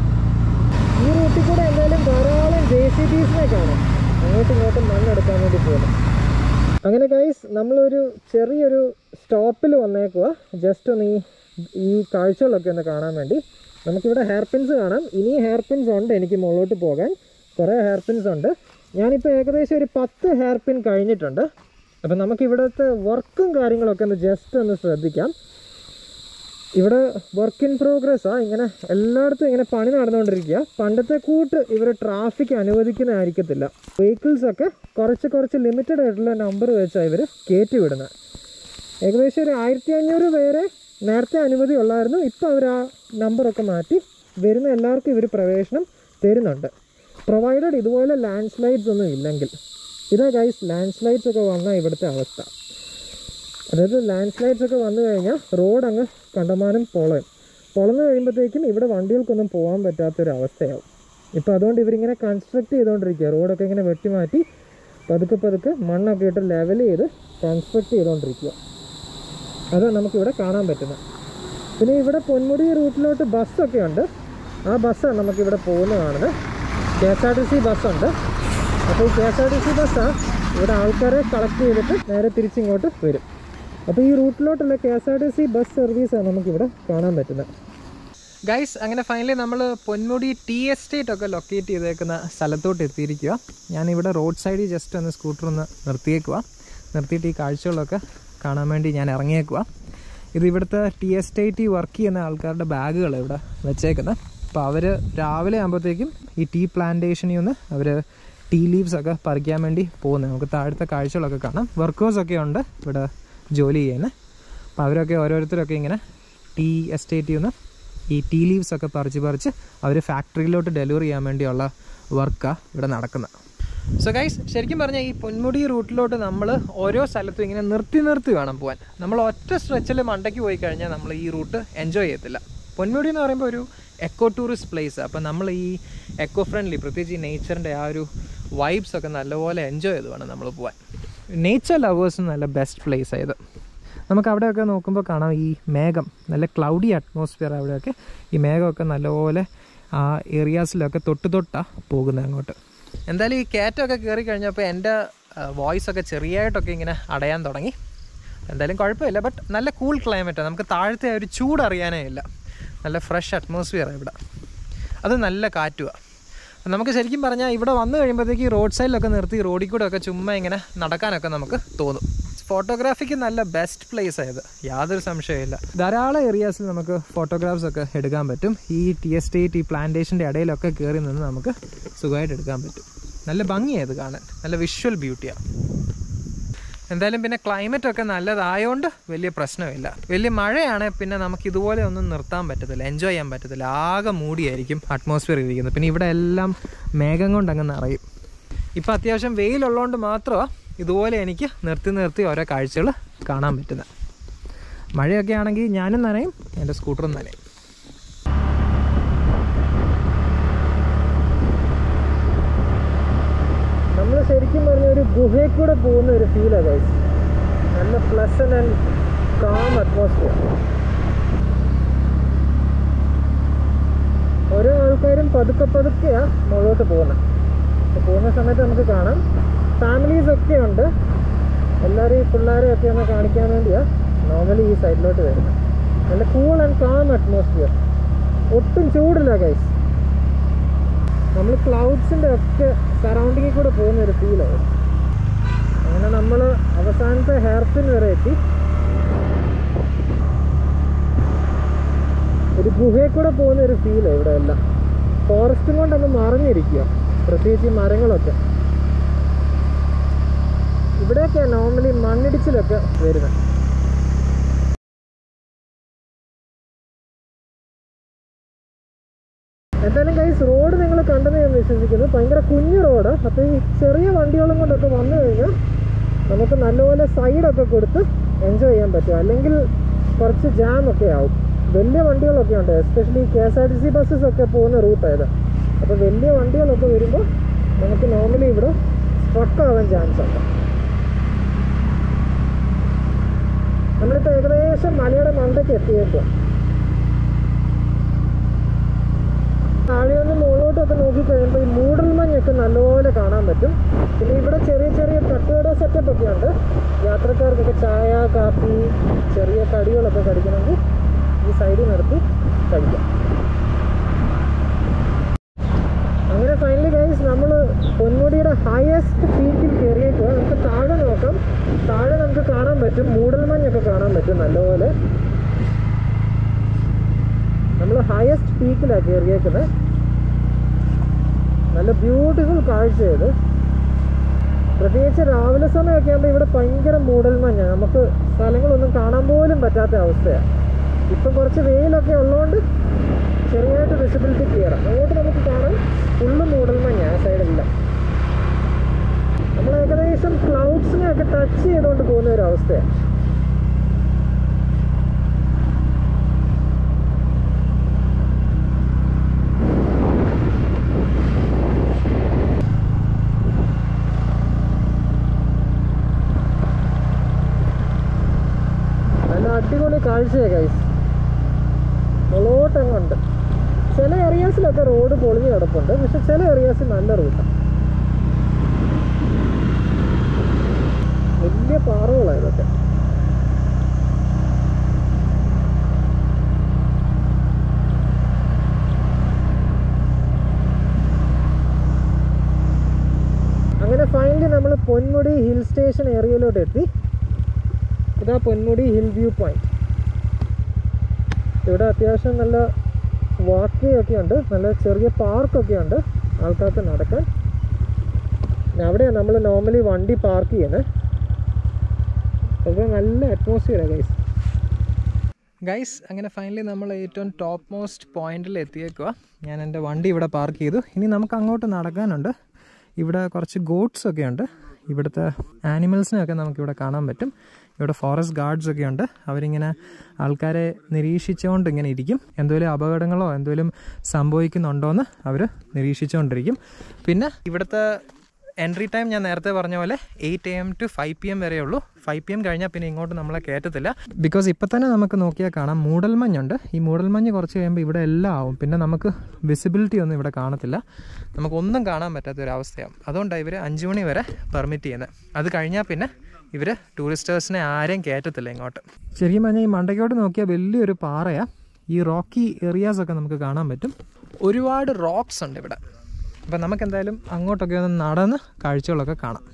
B: ഈ റൂട്ടിൽ കൂടെ എന്തായാലും ധാരാളം ജെ സി ബീസിനെ കാണാം. അങ്ങോട്ടും ഇങ്ങോട്ടും മണ്ണെടുക്കാൻ വേണ്ടി പോകുന്നു. അങ്ങനെ ഗൈസ് നമ്മളൊരു ചെറിയൊരു സ്റ്റോപ്പിൽ വന്നേക്കുക ജസ്റ്റ് ഒന്ന് ഈ ഈ കാഴ്ചകളൊക്കെ ഒന്ന് കാണാൻ വേണ്ടി. നമുക്കിവിടെ ഹെയർ പിൻസ് കാണാം. ഇനി ഹെയർ പിൻസ് ഉണ്ട് എനിക്ക് മുകളിലോട്ട് പോകാൻ. കുറേ ഹെയർ പിൻസ് ഉണ്ട്. ഞാനിപ്പോൾ ഏകദേശം ഒരു പത്ത് ഹെയർ പിൻ കഴിഞ്ഞിട്ടുണ്ട്. അപ്പം നമുക്ക് ഇവിടുത്തെ വർക്കും കാര്യങ്ങളൊക്കെ ഒന്ന് ജസ്റ്റ് ഒന്ന് ശ്രദ്ധിക്കാം. ഇവിടെ വർക്ക് ഇൻ പ്രോഗ്രസ്സാണ് ഇങ്ങനെ എല്ലായിടത്തും ഇങ്ങനെ പണി നടന്നുകൊണ്ടിരിക്കുക. പണ്ടത്തെ കൂട്ട് ഇവർ ട്രാഫിക് അനുവദിക്കുന്നതായിരിക്കത്തില്ല. വെഹിക്കിൾസൊക്കെ കുറച്ച് കുറച്ച് ലിമിറ്റഡ് ആയിട്ടുള്ള നമ്പർ വെച്ചാണ് ഇവർ കയറ്റി വിടുന്നത് ഏകദേശം ഒരു ആയിരത്തി അഞ്ഞൂറ് പേരെ നേരത്തെ അനുമതി ഉള്ളായിരുന്നു. ഇപ്പോൾ അവർ ആ നമ്പറൊക്കെ മാറ്റി വരുന്ന എല്ലാവർക്കും ഇവർ പ്രവേശനം തരുന്നുണ്ട്. പ്രൊവൈഡഡ് ഇതുപോലെ ലാൻഡ് സ്ലൈഡ്സ് ഒന്നും ഇല്ലെങ്കിൽ. ഇതാ ഗൈസ് ലാൻഡ് സ്ലൈഡ്സ് ഒക്കെ വന്ന ഇവിടുത്തെ അവസ്ഥ. അതായത് ലാൻഡ് സ്ലൈഡ്സ് ഒക്കെ വന്നു കഴിഞ്ഞാൽ റോഡ് അങ്ങ് കണ്ടമാനം പൊളയും. പൊളന്നു കഴിയുമ്പോഴത്തേക്കും ഇവിടെ വണ്ടികൾക്കൊന്നും പോകാൻ പറ്റാത്തൊരു അവസ്ഥയാവും ഇപ്പോൾ അതുകൊണ്ട് ഇവരിങ്ങനെ കൺസ്ട്രക്ട് ചെയ്തുകൊണ്ടിരിക്കുക റോഡൊക്കെ ഇങ്ങനെ വെട്ടിമാറ്റി പതുക്കെ പതുക്കെ മണ്ണൊക്കെ ഇട്ട് ലെവൽ ചെയ്ത് കൺസ്ട്രക്ട് ചെയ്തുകൊണ്ടിരിക്കുക അതാണ് നമുക്കിവിടെ കാണാൻ പറ്റുന്നത് പിന്നെ ഇവിടെ പൊന്മുടി റൂട്ടിലോട്ട് ബസ്സൊക്കെ ഉണ്ട്. ആ ബസ്സാണ് നമുക്കിവിടെ പോകുന്നതാണത് K S R T C ബസ്സുണ്ട്. അപ്പോൾ ഈ K S R T C ബസ്സാണ് ഇവിടെ ആൾക്കാരെ കളക്ട് ചെയ്തിട്ട് നേരെ തിരിച്ചിങ്ങോട്ട് വരും. അപ്പോൾ ഈ റൂട്ടിലോട്ടുള്ള K S R T C bus സർവീസാണ് നമുക്കിവിടെ കാണാൻ പറ്റുന്നത്. ഗൈസ് അങ്ങനെ ഫൈനലി നമ്മൾ പൊന്മുടി ടി എസ്റ്റേറ്റ് ഒക്കെ ലൊക്കേറ്റ് ചെയ്തേക്കുന്ന സ്ഥലത്തോട്ട് എത്തിയിരിക്കുക ഞാനിവിടെ റോഡ് സൈഡിൽ ജസ്റ്റ് ഒന്ന് സ്കൂട്ടർ ഒന്ന് നിർത്തിയേക്കുക നിർത്തിയിട്ട് ഈ കാഴ്ചകളൊക്കെ കാണാൻ വേണ്ടി ഞാൻ ഇറങ്ങിയേക്കുക ഇത് ഇവിടുത്തെ ടി എസ്റ്റേറ്റിൽ വർക്ക് ചെയ്യുന്ന ആൾക്കാരുടെ ബാഗുകൾ ഇവിടെ വെച്ചേക്കുന്നത് അപ്പോൾ അവർ രാവിലെ ആകുമ്പോഴത്തേക്കും ഈ ടീ പ്ലാന്റേഷനിൽ നിന്ന് അവർ ടീ ലീവ്സ് ഒക്കെ പറിക്കാൻ വേണ്ടി പോകുന്നത് നമുക്ക് താഴത്തെ കാഴ്ചകളൊക്കെ കാണാം. വർക്കേഴ്സൊക്കെ ഉണ്ട് ഇവിടെ ജോലി ചെയ്യുന്നത് അപ്പോൾ അവരൊക്കെ ഓരോരുത്തരൊക്കെ ഇങ്ങനെ ടീ എസ്റ്റേറ്റിൽ നിന്ന് ഈ ടീ ലീവ്സ് ഒക്കെ പറിച്ച് പറിച്ച് അവർ ഫാക്ടറിയിലോട്ട് ഡെലിവറി ചെയ്യാൻ വേണ്ടിയുള്ള വർക്കാണ് ഇവിടെ നടക്കുന്നത് സോ ഗൈസ് ശരിക്കും പറഞ്ഞാൽ ഈ പൊന്മുടി റൂട്ടിലോട്ട് നമ്മൾ ഓരോ സ്ഥലത്തും ഇങ്ങനെ നിർത്തി നിർത്തി വേണം പോകാൻ നമ്മൾ ഒറ്റ സ്ട്രെച്ചിൽ മണ്ടയ്ക്ക് പോയി കഴിഞ്ഞാൽ നമ്മൾ ഈ റൂട്ട് എൻജോയ് ചെയ്യത്തില്ല. പൊന്മുടി എന്ന് പറയുമ്പോൾ ഒരു എക്കോ ടൂറിസ്റ്റ് പ്ലേസ് അപ്പോൾ നമ്മൾ ഈ എക്കോ ഫ്രണ്ട്ലി പ്രത്യേകിച്ച് ഈ നേച്ചറിന്റെ ആ ഒരു വൈബ്സ് ഒക്കെ നല്ലപോലെ എൻജോയ് ചെയ്ത് വേണം നമ്മൾ പോകാൻ നേച്ചർ ലവേഴ്സ് നല്ല ബെസ്റ്റ് പ്ലേസ് ആയത് നമുക്ക് അവിടെയൊക്കെ നോക്കുമ്പോൾ കാണാം ഈ മേഘം. നല്ല ക്ലൗഡി അറ്റ്മോസ്ഫിയർ അവിടെയൊക്കെ. ഈ മേഘമൊക്കെ നല്ലപോലെ ആ ഏരിയാസിലൊക്കെ തൊട്ട് തൊട്ടാണ് പോകുന്നത് അങ്ങോട്ട്. എന്തായാലും ഈ കയറ്റമൊക്കെ കയറി കഴിഞ്ഞപ്പോൾ എന്റെ വോയിസ് ഒക്കെ ചെറിയായിട്ടൊക്കെ ഇങ്ങനെ അടയാൻ തുടങ്ങി. എന്തായാലും കുഴപ്പമില്ല ബട്ട് നല്ല കൂൾ ക്ലൈമറ്റാണ് നമുക്ക് താഴത്തെ ഒരു ചൂട് അറിയാനേ ഇല്ല. നല്ല ഫ്രഷ് അറ്റ്മോസ്ഫിയറാണ് ഇവിടെ. അത് നല്ല കാറ്റുമാണ് നമുക്ക് ശരിക്കും പറഞ്ഞാൽ ഇവിടെ വന്നു കഴിയുമ്പോഴത്തേക്ക് റോഡ് സൈഡിലൊക്കെ നിർത്തി റോഡിൽ കൂടെ ഒക്കെ ചുമ്മാ ഇങ്ങനെ നടക്കാനൊക്കെ നമുക്ക് തോന്നും. ഫോട്ടോഗ്രാഫിക്ക് നല്ല ബെസ്റ്റ് പ്ലേസ് ആയത് യാതൊരു സംശയമില്ല ധാരാളം ഏരിയാസിൽ നമുക്ക് ഫോട്ടോഗ്രാഫ്സ് ഒക്കെ എടുക്കാൻ പറ്റും. ഈ ടി എസ്റ്റേറ്റ് ഈ പ്ലാന്റേഷന്റെ ഇടയിലൊക്കെ കയറി നിന്ന് നമുക്ക് സുഖമായിട്ട് എടുക്കാൻ പറ്റും. നല്ല ഭംഗിയായത് കാണാൻ. നല്ല വിഷ്വൽ ബ്യൂട്ടിയാണ് എന്തായാലും പിന്നെ ക്ലൈമറ്റ് ഒക്കെ നല്ലതായതുകൊണ്ട് വലിയ പ്രശ്നമില്ല. വലിയ മഴയാണെങ്കിൽ പിന്നെ നമുക്ക് ഇതുപോലെ ഒന്നും നിർത്താൻ പറ്റത്തില്ല എൻജോയ് ചെയ്യാൻ പറ്റത്തില്ല. ആകെ മൂടിയായിരിക്കും അറ്റ്മോസ്ഫിയർ ഇരിക്കുന്നത്. പിന്നെ ഇവിടെ എല്ലാം മേഘം കൊണ്ട് അങ്ങ് നിറയും. ഇപ്പം അത്യാവശ്യം വെയിലുള്ളതുകൊണ്ട് മാത്രമാണ് ഇതുപോലെ എനിക്ക് നിർത്തി നിർത്തി ഓരോ കാഴ്ചകൾ കാണാൻ പറ്റുന്നത് മഴയൊക്കെ ആണെങ്കിൽ ഞാനും നനയും എന്റെ സ്കൂട്ടറും നനയും നമ്മൾ ശരിക്കും പറഞ്ഞ ഒരു ഗുഹയിൽ കൂടെ പോകുന്ന ഒരു ഫീലാണ് ഗൈസ് നല്ല പ്ലസൻ ആൻഡ് കാം അറ്റ്മോസ്ഫിയർ ഓരോ ആൾക്കാരും പതുക്കെ പതുക്കെയാണ് മുകളിലോട്ട് പോകുന്നത് അപ്പോൾ പോകുന്ന സമയത്ത് നമുക്ക് കാണാം. ഫാമിലീസ് ഒക്കെ ഉണ്ട്. എല്ലാവരും പിള്ളേരെയും ഒക്കെ ഒന്ന് കാണിക്കാൻ വേണ്ടിയാണ് നോർമലി ഈ സൈഡിലോട്ട് വരുന്നത് നല്ല കൂൾ ആൻഡ് കാം അറ്റ്മോസ്ഫിയർ ഒട്ടും ചൂടില്ല ഗൈസ് നമ്മൾ ക്ലൗഡ്സിന്റെ ഒക്കെ സറൗണ്ടിങ്ങിൽ കൂടെ പോകുന്ന ഒരു ഫീലാണ് അങ്ങനെ നമ്മൾ അവസാനത്തെ ഹെയർ പിൻ വരെ എത്തി. ഒരു ഗുഹയിൽ കൂടെ പോകുന്ന ഒരു ഫീലാണ് ഇവിടെ എല്ലാം. ഫോറസ്റ്റും കൊണ്ടൊന്ന് മറിഞ്ഞിരിക്കുക പ്രത്യേകിച്ച് ഈ മരങ്ങളൊക്കെ. ഇവിടെയൊക്കെ നോർമലി മണ്ണിടിച്ചിലൊക്കെ വരുന്നത്. എന്തായാലും കൈസ് റോഡ് നിങ്ങൾ കണ്ടത് ഞാൻ വിശ്വസിക്കുന്നു. ഭയങ്കര കുഞ്ഞു റോഡ്. അപ്പോൾ ഈ ചെറിയ വണ്ടികളും കൊണ്ടൊക്കെ വന്നു കഴിഞ്ഞാൽ നമുക്ക് നല്ലപോലെ സൈഡൊക്കെ കൊടുത്ത് എൻജോയ് ചെയ്യാൻ പറ്റും. അല്ലെങ്കിൽ കുറച്ച് ജാം ഒക്കെ ആവും. വലിയ വണ്ടികളൊക്കെ ഉണ്ട്. Especially K S R T C buses ഒക്കെ പോകുന്ന റൂട്ടായത് അപ്പോൾ വലിയ വണ്ടികളൊക്കെ വരുമ്പോൾ നമുക്ക് നോർമലി ഇവിടെ സ്ട്രക്കാവാൻ ചാൻസ് ഉണ്ട്. നമ്മളിപ്പോൾ ഏകദേശം
A: മലയുടെ മണ്ടയ്ക്ക് എത്തിയേക്കും താഴെ നിന്ന് മുകളിലോട്ടൊക്കെ നോക്കി കഴിയുമ്പോൾ ഈ മൂടൽമഞ്ഞൊക്കെ നല്ലപോലെ കാണാൻ പറ്റും. പിന്നെ ഇവിടെ ചെറിയ ചെറിയ തട്ടുകട സെറ്റപ്പ് ഒക്കെ ഉണ്ട്. യാത്രക്കാർക്കൊക്കെ ചായ കാപ്പി ചെറിയ കടികളൊക്കെ കടിക്കണമെങ്കിൽ ഈ സൈഡിൽ നിർത്തി കഴിക്കാം. അങ്ങനെ ഫൈനലി ഗൈസ് നമ്മൾ പൊന്മുടിയുടെ ഹയസ്റ്റ് പീക്കിൽ കയറിയേക്കുക നമുക്ക് താഴെ നോക്കാം. താഴെ നമുക്ക് കാണാൻ പറ്റും. മൂടൽ മഞ്ഞൊക്കെ കാണാൻ പറ്റും നല്ലപോലെ. നമ്മൾ ഹയസ്റ്റ് പീക്കിലാണ് കയറിയേക്കുന്നത് നല്ല ബ്യൂട്ടിഫുൾ കാഴ്ചയത്. പ്രത്യേകിച്ച് രാവിലെ സമയമൊക്കെ ആകുമ്പോൾ ഇവിടെ ഭയങ്കര മൂടൽമഞ്ഞ. നമുക്ക് സ്ഥലങ്ങളൊന്നും കാണാൻ പോലും പറ്റാത്ത അവസ്ഥയാണ് ഇപ്പം കുറച്ച് വെയിലൊക്കെ ഉള്ളതുകൊണ്ട് ചെറിയായിട്ട് വിസിബിലിറ്റി ക്ലിയർ അങ്ങോട്ട് നമുക്ക് കാണാൻ ഫുള്ള് മൂടൽമഞ്ഞ ആ സൈഡെല്ലാം നമ്മൾ ഏകദേശം ക്ലൗഡ്സിനെയൊക്കെ ടച്ച് ചെയ്തുകൊണ്ട് പോകുന്ന ഒരു അവസ്ഥയാണ് നല്ല അടിപൊളി കാഴ്ചയാണ് കൈസ് മുളോട്ടങ്ങുണ്ട് ചില ഏരിയാസിലൊക്കെ റോഡ് പൊളിഞ്ഞ് കിടപ്പുണ്ട്. പക്ഷെ ചില ഏരിയാസിൽ നല്ല റൂട്ടാണ് വലിയ പാറകളാണ് ഇതൊക്കെ. അങ്ങനെ ഫൈനലി നമ്മൾ പൊന്മുടി ഹിൽ സ്റ്റേഷൻ ഏരിയയിലോട്ട് എത്തി ഇതാ പൊന്മുടി ഹിൽ വ്യൂ പോയിന്റ് ഇവിടെ അത്യാവശ്യം നല്ല വാക്ക് ഒക്കെ ഉണ്ട് നല്ല ചെറിയ പാർക്കൊക്കെ ഉണ്ട് ആൾക്കാർക്ക് നടക്കാൻ. അവിടെയാണ് നമ്മൾ നോർമലി വണ്ടി പാർക്ക് ചെയ്യുന്നത് അപ്പോൾ നല്ല അറ്റ്മോസ്ഫിയറാണ് ഗൈസ് ഗൈസ് അങ്ങനെ ഫൈനലി നമ്മൾ ഏറ്റവും ടോപ്പ് മോസ്റ്റ് പോയിന്റിൽ എത്തിയേക്കുക ഞാൻ എന്റെ വണ്ടി ഇവിടെ പാർക്ക് ചെയ്തു. ഇനി നമുക്ക് അങ്ങോട്ട് നടക്കാനുണ്ട്. ഇവിടെ കുറച്ച് ഗോഡ്സ് ഒക്കെ ഉണ്ട് ഇവിടുത്തെ ആനിമൽസിനെയൊക്കെ നമുക്കിവിടെ കാണാൻ പറ്റും. ഇവിടെ ഫോറസ്റ്റ് ഗാർഡ്സ് ഒക്കെ ഉണ്ട്. അവരിങ്ങനെ ആൾക്കാരെ നിരീക്ഷിച്ചുകൊണ്ട് ഇങ്ങനെ ഇരിക്കും. എന്തെങ്കിലും അപകടങ്ങളോ എന്തെങ്കിലും സംഭവിക്കുന്നുണ്ടോയെന്ന് അവർ നിരീക്ഷിച്ചുകൊണ്ടിരിക്കും. പിന്നെ ഇവിടുത്തെ എൻട്രി ടൈം ഞാൻ നേരത്തെ പറഞ്ഞ പോലെ eight A M to five P M വരെ ഉള്ളൂ. ഫൈവ് പി എം കഴിഞ്ഞാൽ പിന്നെ ഇങ്ങോട്ട് നമ്മളെ കയറ്റത്തില്ല ബിക്കോസ് ഇപ്പം തന്നെ നമുക്ക് നോക്കിയാൽ കാണാം മൂടൽമഞ്ഞുണ്ട് ഈ മൂടൽമഞ്ഞ് കുറച്ച് കഴിയുമ്പോൾ ഇവിടെ എല്ലാം ആവും. പിന്നെ നമുക്ക് വിസിബിലിറ്റി ഒന്നും ഇവിടെ കാണത്തില്ല. നമുക്കൊന്നും കാണാൻ പറ്റാത്ത ഒരു അവസ്ഥയാവും അതുകൊണ്ടാണ് ഇവർ അഞ്ച് മണി വരെ പെർമിറ്റ് ചെയ്യുന്നത് അത് കഴിഞ്ഞാൽ പിന്നെ ഇവർ ടൂറിസ്റ്റേഴ്സിനെ ആരെയും കയറ്റത്തില്ല ഇങ്ങോട്ട്. ശരിക്കും പറഞ്ഞാൽ ഈ മണ്ടയ്ക്കോട്ട് നോക്കിയാൽ വലിയൊരു പാറയാണ് ഈ റോക്കി ഏരിയാസൊക്കെ നമുക്ക് കാണാൻ പറ്റും. ഒരുപാട് റോക്സ് ഉണ്ട് ഇവിടെ. അപ്പം നമുക്ക് എന്തായാലും അങ്ങോട്ടൊക്കെ ഒന്ന് നടന്ന് കാഴ്ചകളൊക്കെ കാണാം.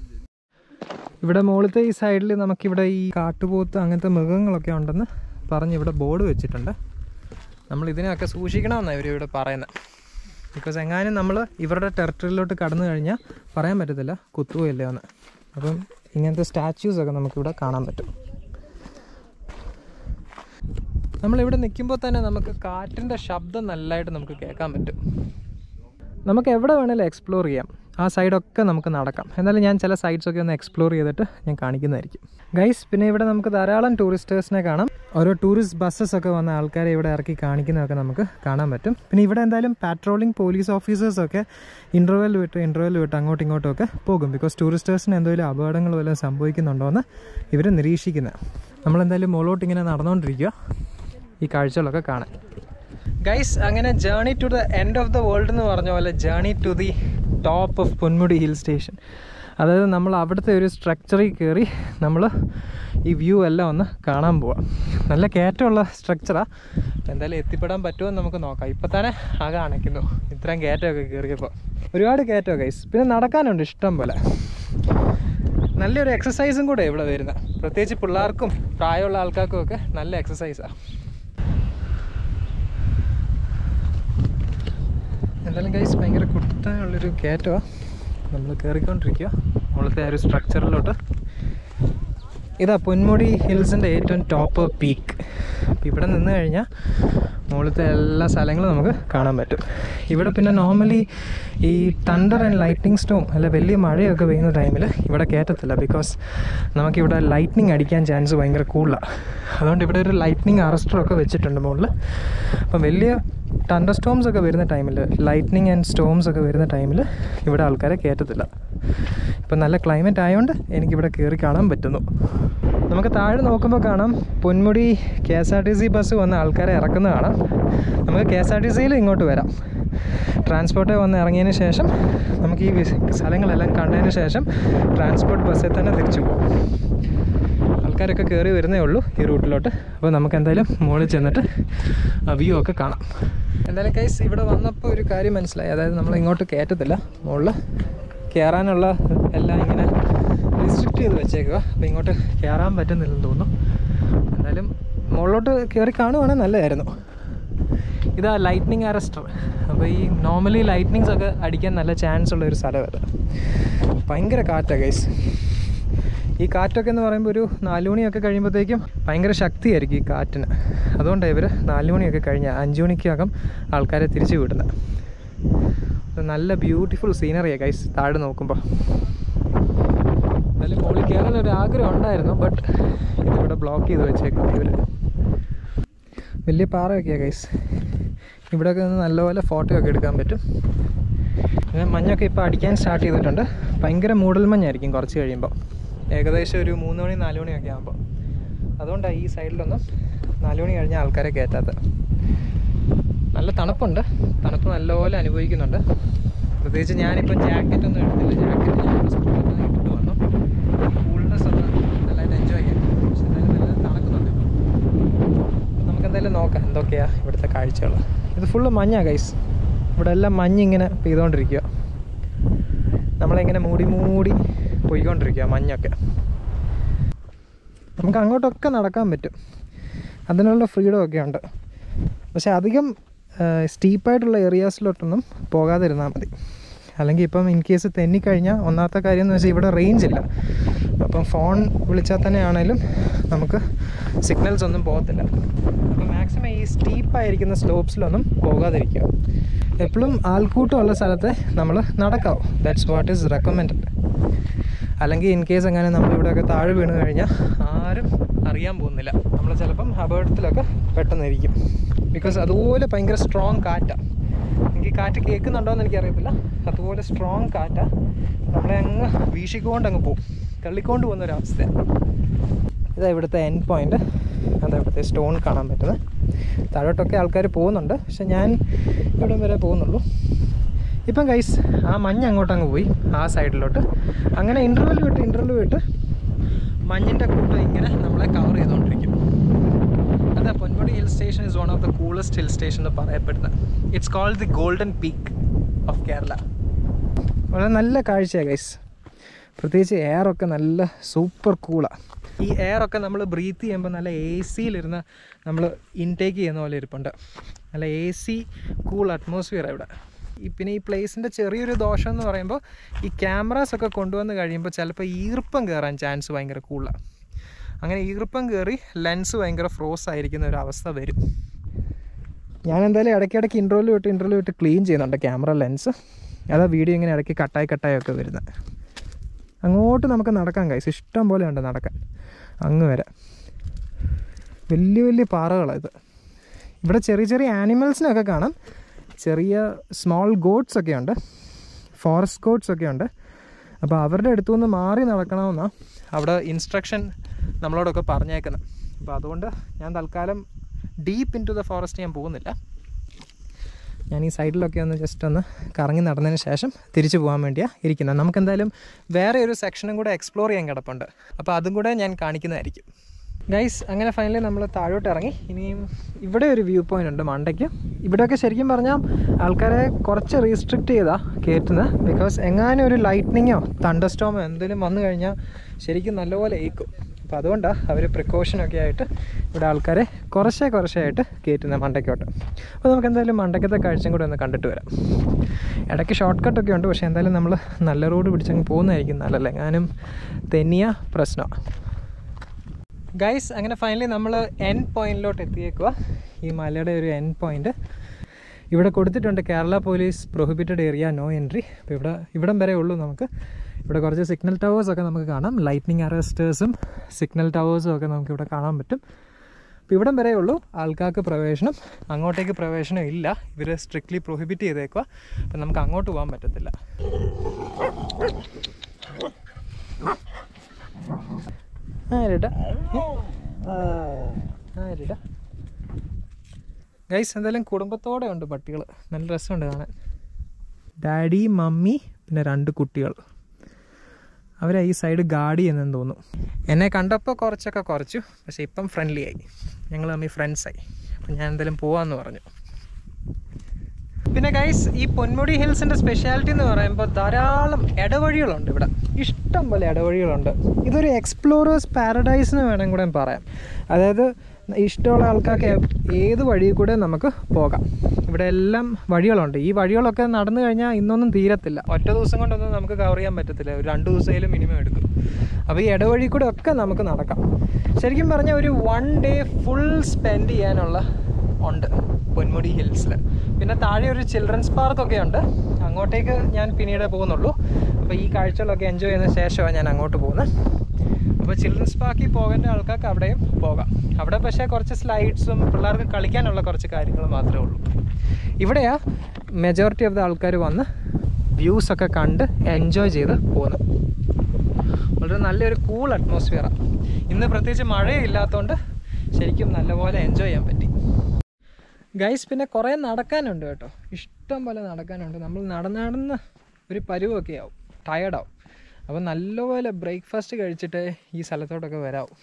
A: ഇവിടെ മുകളിലത്തെ ഈ സൈഡിൽ നമുക്കിവിടെ ഈ കാട്ടുപോത്ത് അങ്ങനത്തെ മൃഗങ്ങളൊക്കെ ഉണ്ടെന്ന് പറഞ്ഞ് ഇവിടെ ബോർഡ് വെച്ചിട്ടുണ്ട്. നമ്മൾ ഇതിനെയൊക്കെ സൂക്ഷിക്കണമെന്നാണ് ഇവർ ഇവിടെ പറയുന്നത് ബിക്കോസ് എങ്ങാനും നമ്മൾ ഇവരുടെ ടെറിട്ടറിയിലോട്ട് കടന്നു കഴിഞ്ഞാൽ പറയാൻ പറ്റത്തില്ല കുത്തുകയില്ല എന്ന്. അപ്പം ഇങ്ങനത്തെ സ്റ്റാച്യൂസൊക്കെ നമുക്കിവിടെ കാണാൻ പറ്റും. നമ്മളിവിടെ നിൽക്കുമ്പോൾ തന്നെ നമുക്ക് കാറ്റിന്റെ ശബ്ദം നല്ലതായിട്ട് നമുക്ക് കേൾക്കാൻ പറ്റും. നമുക്ക് എവിടെ വേണമെങ്കിലും എക്സ്പ്ലോർ ചെയ്യാം. ആ സൈഡൊക്കെ നമുക്ക് നടക്കാം. എന്നാലും ഞാൻ ചില സൈഡ്സൊക്കെ ഒന്ന് എക്സ്പ്ലോർ ചെയ്തിട്ട് ഞാൻ കാണിക്കുന്നതായിരിക്കും. ഗൈസ് പിന്നെ ഇവിടെ നമുക്ക് ധാരാളം ടൂറിസ്റ്റേഴ്സിനെ കാണാം. ഓരോ ടൂറിസ്റ്റ് ബസ്സസ് ഒക്കെ വന്ന ആൾക്കാരെ ഇവിടെ ഇറക്കി കാണിക്കുന്നതൊക്കെ നമുക്ക് കാണാൻ പറ്റും. പിന്നെ ഇവിടെ എന്തായാലും പാട്രോളിംഗ് പോലീസ് ഓഫീസേഴ്സൊക്കെ ഇന്റർവെൽ വിട്ട് ഇന്റർവെൽ വിട്ട് അങ്ങോട്ടും ഇങ്ങോട്ടും ഒക്കെ പോകും. ബിക്കോസ് ടൂറിസ്റ്റേഴ്സിന് എന്തെങ്കിലും അപകടങ്ങൾ വല്ലതും സംഭവിക്കുന്നുണ്ടോ എന്ന് ഇവർ നിരീക്ഷിക്കുന്നത് നമ്മളെന്തായാലും മുകളോട്ട് ഇങ്ങനെ നടന്നുകൊണ്ടിരിക്കുക ഈ കാഴ്ചകളൊക്കെ കാണാൻ. ഗൈസ് അങ്ങനെ journey to the end of the world എന്ന് പറഞ്ഞ പോലെ journey to the top of Ponmudi hill station അതായത് നമ്മൾ അവിടുത്തെ ഒരു സ്ട്രക്ചറിൽ കയറി നമ്മൾ ഈ വ്യൂ എല്ലാം ഒന്ന് കാണാൻ പോവാം. നല്ല കയറ്റമുള്ള സ്ട്രക്ചറാണ് എന്തായാലും എത്തിപ്പെടാൻ പറ്റുമോ എന്ന് നമുക്ക് നോക്കാം. ഇപ്പം തന്നെ ആകെ അണയ്ക്കുന്നു. ഇത്രയും കയറ്റമൊക്കെ കയറിയപ്പോൾ ഒരുപാട് കയറ്റമൊക്കെ ഗൈസ് പിന്നെ നടക്കാനുണ്ട് ഇഷ്ടം പോലെ. നല്ലൊരു എക്സസൈസും കൂടെ ഇവിടെ വരുന്നത് പ്രത്യേകിച്ച് പിള്ളേർക്കും പ്രായമുള്ള ആൾക്കാർക്കും ഒക്കെ നല്ല എക്സസൈസാണ് എന്തായാലും ഗൈസ് ഭയങ്കര കുട്ടനുള്ളൊരു കയറ്റമാണ് നമ്മൾ കയറിക്കൊണ്ടിരിക്കുക മുകളിലത്തെ ആ ഒരു സ്ട്രക്ചറിലോട്ട് ഇതാ പൊന്മുടി ഹിൽസിന്റെ ഏറ്റവും ടോപ്പ് പീക്ക് അപ്പോൾ ഇവിടെ നിന്ന് കഴിഞ്ഞാൽ മുകളിലത്തെ എല്ലാ സ്ഥലങ്ങളും നമുക്ക് കാണാൻ പറ്റും. ഇവിടെ പിന്നെ നോർമലി ഈ തണ്ടർ ആൻഡ് ലൈറ്റിംഗ് സ്റ്റോം അല്ല വലിയ മഴയൊക്കെ പെയ്യുന്ന ടൈമിൽ ഇവിടെ കയറ്റത്തില്ല ബിക്കോസ് നമുക്കിവിടെ ലൈറ്റ്നിങ് അടിക്കാൻ ചാൻസ് ഭയങ്കര കൂടുതലാണ് അതുകൊണ്ട് ഇവിടെ ഒരു ലൈറ്റ്നിങ് അറസ്റ്ററൊക്കെ വെച്ചിട്ടുണ്ട് മുകളിൽ അപ്പം വലിയ തണ്ടർ സ്റ്റോംസ് ഒക്കെ വരുന്ന ടൈമിൽ ലൈറ്റ്നിങ് ആൻഡ് സ്റ്റോംസ് ഒക്കെ വരുന്ന ടൈമിൽ ഇവിടെ ആൾക്കാരെ കയറ്റത്തില്ല ഇപ്പം നല്ല ക്ലൈമറ്റ് ആയതുകൊണ്ട് എനിക്കിവിടെ കയറി കാണാൻ പറ്റുന്നു. നമുക്ക് താഴെ നോക്കുമ്പോൾ കാണാം Ponmudi K S R T C bus വന്ന് ആൾക്കാരെ ഇറക്കുന്ന കാണാം നമുക്ക് കെ എസ് ആർ ടി സിയിൽ ഇങ്ങോട്ട് വരാം. ട്രാൻസ്പോർട്ടേ വന്ന് ഇറങ്ങിയതിന് ശേഷം നമുക്ക് ഈ സ്ഥലങ്ങളെല്ലാം കണ്ടതിന് ശേഷം ട്രാൻസ്പോർട്ട് ബസ്സിൽ തന്നെ തിരിച്ചു പോകും ആൾക്കാരൊക്കെ കയറി വരുന്നേ ഉള്ളൂ ഈ റൂട്ടിലോട്ട്. അപ്പോൾ നമുക്ക് എന്തായാലും മുകളിൽ ചെന്നിട്ട് ആ വ്യൂ ഒക്കെ കാണാം. എന്തായാലും കൈസ് ഇവിടെ വന്നപ്പോൾ ഒരു കാര്യം മനസ്സിലായി. അതായത് നമ്മൾ ഇങ്ങോട്ട് കയറ്റത്തില്ല മുകളിൽ കയറാനുള്ള എല്ലാം ഇങ്ങനെ റിസ്ട്രിക്റ്റ് ചെയ്ത് വെച്ചേക്കുക അപ്പോൾ ഇങ്ങോട്ട് കയറാൻ പറ്റുന്നില്ലെന്ന് തോന്നുന്നു. എന്തായാലും മുകളിലോട്ട് കയറി കാണുവാണെങ്കിൽ നല്ലതായിരുന്നു. ഇതാ ലൈറ്റ്നിങ് അറസ്റ്റർ അപ്പോൾ ഈ നോർമലി ലൈറ്റ്നിങ്സ് ഒക്കെ അടിക്കാൻ നല്ല ചാൻസ് ഉള്ള ഒരു സ്ഥലം ഭയങ്കര കാറ്റാണ് ഗൈസ് ഈ കാറ്റൊക്കെ എന്ന് പറയുമ്പോൾ ഒരു നാല് മണിയൊക്കെ കഴിയുമ്പോഴത്തേക്കും ഭയങ്കര ശക്തിയായിരിക്കും ഈ കാറ്റിന്. അതുകൊണ്ടാണ് ഇവർ നാല് മണിയൊക്കെ കഴിഞ്ഞ അഞ്ച് മണിക്കകം ആൾക്കാരെ തിരിച്ചു വിടുന്നത് നല്ല ബ്യൂട്ടിഫുൾ സീനറിയാണ് ഗൈസ് താഴെ നോക്കുമ്പോൾ എന്നാലും മുകളിൽ കയറാൻ ഒരു ആഗ്രഹം ഉണ്ടായിരുന്നു ബട്ട് ഇതിവിടെ ബ്ലോക്ക് ചെയ്ത് വെച്ചേക്കും ഇവർ വലിയ പാറയൊക്കെയാണ് ഗൈസ് ഇവിടെയൊക്കെ നിന്ന് നല്ലപോലെ ഫോട്ടോ ഒക്കെ എടുക്കാൻ പറ്റും. പിന്നെ മഞ്ഞൊക്കെ ഇപ്പോൾ അടിക്കാൻ സ്റ്റാർട്ട് ചെയ്തിട്ടുണ്ട്. ഭയങ്കര മൂടൽ മഞ്ഞായിരിക്കും കുറച്ച് കഴിയുമ്പോൾ ഏകദേശം ഒരു മൂന്ന് മണി നാല് മണിയൊക്കെ ആകുമ്പോൾ അതുകൊണ്ടാണ് ഈ സൈഡിലൊന്നും നാല് മണി കഴിഞ്ഞാൽ ആൾക്കാരെ കയറ്റാത്തത് നല്ല തണുപ്പുണ്ട്. തണുപ്പ് നല്ലപോലെ അനുഭവിക്കുന്നുണ്ട്. പ്രത്യേകിച്ച് ഞാനിപ്പോൾ ജാക്കറ്റ് ഒന്നും എടുത്തില്ല. ജാക്കറ്റ് ഞാൻ സ്കൂളിൽ നിന്ന് ഇട്ടിട്ട് വന്നു കൂൾനെസ് ഒന്ന് നല്ലതായിട്ട് എൻജോയ് ചെയ്യാം പക്ഷെ എന്തായാലും നല്ല തണുക്കുന്നുണ്ട് ഇപ്പോൾ നമുക്ക് എന്തായാലും നോക്കാം എന്തൊക്കെയാ ഇവിടുത്തെ കാഴ്ചകൾ. ഇത് ഫുള്ള് മഞ്ഞാ ഗൈസ് ഇവിടെ എല്ലാം മഞ്ഞിങ്ങനെ പെയ്തുകൊണ്ടിരിക്കുക നമ്മളിങ്ങനെ മൂടി മൂടി പോയിക്കൊണ്ടിരിക്കുക മഞ്ഞൊക്കെ. നമുക്ക് അങ്ങോട്ടൊക്കെ നടക്കാൻ പറ്റും. അതിനുള്ള ഫ്രീഡം ഒക്കെ ഉണ്ട്. പക്ഷെ അധികം സ്റ്റീപ്പായിട്ടുള്ള ഏരിയാസിലോട്ടൊന്നും പോകാതിരുന്നാൽ മതി. അല്ലെങ്കിൽ ഇപ്പം ഇൻ കേസ് തെന്നിക്കഴിഞ്ഞാൽ ഒന്നാമത്തെ കാര്യം എന്ന് വെച്ചാൽ ഇവിടെ റേഞ്ച് ഇല്ല. അപ്പം ഫോൺ വിളിച്ചാൽ തന്നെ ആണേലും നമുക്ക് സിഗ്നൽസ് ഒന്നും പോകത്തില്ല. അപ്പോൾ മാക്സിമം ഈ സ്റ്റീപ്പായിരിക്കുന്ന സ്ലോപ്സിലൊന്നും പോകാതിരിക്കുക. എപ്പോഴും ആൾക്കൂട്ടമുള്ള സ്ഥലത്തെ നമ്മൾ നടക്കാവും ദാറ്റ്സ് വാട്ട് ഈസ് റെക്കമെൻഡഡ് അല്ലെങ്കിൽ ഇൻ കേസ് എങ്ങനെ നമ്മൾ ഇവിടെയൊക്കെ താഴെ വീണ് കഴിഞ്ഞാൽ ആരും അറിയാൻ പോകുന്നില്ല. നമ്മൾ ചിലപ്പം അപകടത്തിലൊക്കെ പെട്ടെന്നിരിക്കും. ബിക്കോസ് അതുപോലെ ഭയങ്കര സ്ട്രോങ് കാറ്റാണ് എനിക്ക് കാറ്റ് കേൾക്കുന്നുണ്ടോ എന്ന് എനിക്കറിയത്തില്ല. അതുപോലെ സ്ട്രോങ് കാറ്റാണ് നമ്മളെ അങ്ങ് വീശിക്കൊണ്ട് അങ്ങ് പോകും. തള്ളിക്കൊണ്ട് പോകുന്ന ഒരവസ്ഥയാണ് ഇതാ ഇവിടുത്തെ എൻ പോയിന്റ് അതാ ഇവിടുത്തെ സ്റ്റോൺ കാണാൻ പറ്റുന്നത് താഴോട്ടൊക്കെ ആൾക്കാർ പോകുന്നുണ്ട്. പക്ഷെ ഞാൻ ഇവിടം വരെ പോകുന്നുള്ളൂ. ഇപ്പം ഗൈസ് ആ മഞ്ഞ് അങ്ങോട്ട് അങ്ങ് പോയി. ആ സൈഡിലോട്ട് അങ്ങനെ ഇന്റർവെൽ വിട്ട് ഇന്റർവെൽ വിട്ട് മഞ്ഞിന്റെ കൂട്ടം ഇങ്ങനെ നമ്മളെ കവർ ചെയ്തുകൊണ്ടിരിക്കും. അതാ Ponmudi hill station is one of the coolest hill station എന്ന് പറയപ്പെടുന്നത് it's called the golden peak of Kerala വളരെ നല്ല കാഴ്ചയാണ് ഗൈസ് പ്രത്യേകിച്ച് എയറൊക്കെ നല്ല സൂപ്പർ കൂളാണ് ഈ എയറൊക്കെ നമ്മൾ ബ്രീത്ത് ചെയ്യുമ്പോൾ നല്ല എ സിയിലിരുന്ന് നമ്മൾ ഇൻടേക്ക് ചെയ്യുന്ന പോലെ ഇരിപ്പുണ്ട്. നല്ല എ സി കൂൾ അറ്റ്മോസ്ഫിയർ ഇവിടെ. പിന്നെ ഈ പ്ലേസിന്റെ ചെറിയൊരു ദോഷം എന്ന് പറയുമ്പോൾ ഈ ക്യാമറാസ് ഒക്കെ കൊണ്ടുവന്ന് കഴിയുമ്പോൾ ചിലപ്പോൾ ഈർപ്പം കയറാൻ ചാൻസ് ഭയങ്കര കൂളാണ് അങ്ങനെ ഈർപ്പം കയറി ലെൻസ് ഭയങ്കര ഫ്രോസ് ആയിരിക്കുന്ന ഒരു അവസ്ഥ വരും. ഞാൻ എന്തായാലും ഇടയ്ക്കിടയ്ക്ക് ഇന്റർവ്യൂ വിട്ട് ഇന്റർവ്യൂ വിട്ട് ക്ലീൻ ചെയ്യുന്നുണ്ട് ക്യാമറ ലെൻസ് അതാ വീഡിയോ ഇങ്ങനെ ഇടയ്ക്ക് കട്ടായി കട്ടായി ഒക്കെ വരുന്നത് അങ്ങോട്ട് നമുക്ക് നടക്കാൻ കൈസ് ഇഷ്ടം പോലെ ഉണ്ട് നടക്കാൻ. അങ്ങ് വരെ. വലിയ വലിയ പാറകളാണ് ഇവിടെ ചെറിയ ചെറിയ ആനിമൽസിനൊക്കെ കാണാം. ചെറിയ സ്മോൾ ഗോഡ്സ് ഒക്കെ ഉണ്ട്. ഫോറസ്റ്റ് ഗോഡ്സ് ഒക്കെ ഉണ്ട്. അപ്പോൾ അവരുടെ അടുത്തു നിന്ന് മാറി നടക്കണമെന്നാണ് അവിടെ ഇൻസ്ട്രക്ഷൻ നമ്മളോടൊക്കെ പറഞ്ഞേക്കുന്നത് അപ്പോൾ അതുകൊണ്ട് ഞാൻ തൽക്കാലം deep into the forest ഞാൻ പോകുന്നില്ല. ഞാൻ ഈ സൈഡിലൊക്കെ ഒന്ന് ജസ്റ്റ് ഒന്ന് കറങ്ങി നടന്നതിന് ശേഷം തിരിച്ചു പോകാൻ വേണ്ടിയാണ് ഇരിക്കുന്നത് നമുക്ക് എന്തായാലും വേറെ ഒരു സെക്ഷനും കൂടെ എക്സ്പ്ലോർ ചെയ്യാൻ കിടപ്പുണ്ട്. അപ്പോൾ അതും കൂടെ ഞാൻ കാണിക്കുന്നതായിരിക്കും. ഗൈസ് അങ്ങനെ ഫൈനലി നമ്മൾ താഴോട്ട് ഇറങ്ങി. ഇനിയും ഇവിടെ ഒരു വ്യൂ പോയിന്റ് ഉണ്ട് മണ്ടയ്ക്ക്. ഇവിടെയൊക്കെ ശരിക്കും പറഞ്ഞാൽ ആൾക്കാരെ കുറച്ച് റീസ്ട്രിക്റ്റ് ചെയ്താൽ കയറ്റുന്നത് ബിക്കോസ് എങ്ങാനും ഒരു ലൈറ്റ്നിങ്ങോ തണ്ടർസ്റ്റോമോ എന്തെങ്കിലും വന്നു കഴിഞ്ഞാൽ ശരിക്കും നല്ലപോലെ ഏക്കും. അപ്പോൾ അതുകൊണ്ടാണ് അവർ പ്രിക്കോഷനൊക്കെ ആയിട്ട് ഇവിടെ ആൾക്കാരെ കുറച്ചേ കുറച്ചേ ആയിട്ട് കയറ്റുന്നത് മണ്ടയ്ക്കോട്ട്. അപ്പോൾ നമുക്ക് എന്തായാലും മണ്ടയ്ക്കത്തെ കാഴ്ചയും കൂടെ ഒന്ന് കണ്ടിട്ട് വരാം. ഇടയ്ക്ക് ഷോർട്ട് കട്ടൊക്കെ ഉണ്ട് പക്ഷേ എന്തായാലും നമ്മൾ നല്ല റോഡ് പിടിച്ചങ്ങ് പോകുന്നതായിരിക്കും നല്ലല്ലേ ഞാനും തെന്നിയ പ്രശ്നമാണ് ഗൈസ് അങ്ങനെ ഫൈനലി നമ്മൾ എൻ പോയിന്റിലോട്ട് എത്തിയേക്കുക ഈ മലയുടെ ഒരു എൻ പോയിന്റ് ഇവിടെ കൊടുത്തിട്ടുണ്ട് Kerala police prohibited area no entry അപ്പോൾ ഇവിടെ ഇവിടം വരെ ഉള്ളൂ നമുക്ക്. ഇവിടെ കുറച്ച് സിഗ്നൽ ടവേഴ്സൊക്കെ നമുക്ക് കാണാം. ലൈറ്റ്നിങ് അറസ്റ്റേഴ്സും സിഗ്നൽ ടവേഴ്സും ഒക്കെ നമുക്ക് ഇവിടെ കാണാൻ പറ്റും. അപ്പോൾ ഇവിടം വരെ ഉള്ളൂ. ആൾക്കാർക്ക് പ്രവേശനം. അങ്ങോട്ടേക്ക് പ്രവേശനം ഇല്ല. ഇവർ സ്ട്രിക്ട്ലി പ്രൊഹിബിറ്റ് ചെയ്തേക്കുക അപ്പം നമുക്ക് അങ്ങോട്ട് പോകാൻ പറ്റത്തില്ല. ഗൈസ് എന്തായാലും കുടുംബത്തോടെ ഉണ്ട് പട്ടികൾ നല്ല രസമുണ്ട് കാണാൻ. ഡാഡി മമ്മി പിന്നെ രണ്ട് കുട്ടികൾ. അവരാ ഈ സൈഡ് ഗാർഡ് ചെയ്യുന്നതെന്ന് തോന്നുന്നു. എന്നെ കണ്ടപ്പോൾ കുറച്ചൊക്കെ കുറച്ചു പക്ഷെ ഇപ്പം ഫ്രണ്ട്ലി ആയി. ഞങ്ങൾ തമ്മിൽ ഫ്രണ്ട്സായി അപ്പം ഞാൻ എന്തായാലും പോവാന്ന് പറഞ്ഞു. പിന്നെ ഗൈസ് ഈ പൊന്മുടി ഹിൽസിന്റെ സ്പെഷ്യാലിറ്റി എന്ന് പറയുമ്പോൾ ധാരാളം ഇടവഴികളുണ്ട് ഇവിടെ. ഇഷ്ടം പോലെ ഇടവഴികളുണ്ട്. ഇതൊരു എക്സ്പ്ലോറേഴ്സ് പാരഡൈസ് എന്ന് വേണം കൂടെ പറയാം. അതായത് ഇഷ്ടമുള്ള ആൾക്കാർക്ക് ഏത് വഴിയിൽ കൂടെ നമുക്ക് പോകാം. ഇവിടെ എല്ലാം വഴികളുണ്ട്. ഈ വഴികളൊക്കെ നടന്നു കഴിഞ്ഞാൽ ഇന്നൊന്നും തീരത്തില്ല. ഒറ്റ ദിവസം കൊണ്ടൊന്നും നമുക്ക് കവർ ചെയ്യാൻ പറ്റത്തില്ല. ഒരു രണ്ട് ദിവസമായാലും മിനിമം എടുക്കും. അപ്പോൾ ഈ ഇടവഴി കൂടെ ഒക്കെ നമുക്ക് നടക്കാം. ശരിക്കും പറഞ്ഞാൽ ഒരു വൺ ഡേ ഫുൾ സ്പെൻഡ് ചെയ്യാനുള്ള ഉണ്ട് പൊന്മുടി ഹിൽസിൽ പിന്നെ താഴെ ഒരു ചിൽഡ്രൻസ് പാർക്കൊക്കെ ഉണ്ട്. അങ്ങോട്ടേക്ക് ഞാൻ പിന്നീട് പോകുന്നുള്ളൂ. അപ്പോൾ ഈ കാഴ്ചകളൊക്കെ എൻജോയ് ചെയ്യുന്ന ശേഷമാണ് ഞാൻ അങ്ങോട്ട് പോകുന്നത്. അപ്പോൾ ചിൽഡ്രൻസ് പാർക്കിൽ പോകേണ്ട ആൾക്കാർക്ക് അവിടെയും പോകാം. അവിടെ പക്ഷേ കുറച്ച് സ്ലൈഡ്സും പിള്ളേർക്ക് കളിക്കാനുള്ള കുറച്ച് കാര്യങ്ങൾ മാത്രമേ ഉള്ളൂ. ഇവിടെയാ മെജോറിറ്റി ഓഫ് ദ ആൾക്കാർ വന്ന് വ്യൂസ് ഒക്കെ കണ്ട് എൻജോയ് ചെയ്ത് പോകുന്നത്. വളരെ നല്ലൊരു കൂൾ അറ്റ്മോസ്ഫിയറാണ് ഇന്ന് പ്രത്യേകിച്ച് മഴയില്ലാത്തതുകൊണ്ട് ശരിക്കും നല്ലപോലെ എൻജോയ് ചെയ്യാൻ പറ്റി. ഗൈസ് പിന്നെ കുറേ നടക്കാനുണ്ട് കേട്ടോ. ഇഷ്ടം പോലെ നടക്കാനുണ്ട്. നമ്മൾ നടന്ന് നടന്ന് ഒരു പരുവൊക്കെ ആവും. ടയർഡാവും അപ്പോൾ നല്ലപോലെ ബ്രേക്ക്ഫാസ്റ്റ് കഴിച്ചിട്ട് ഈ സ്ഥലത്തോട്ടൊക്കെ വരാവും.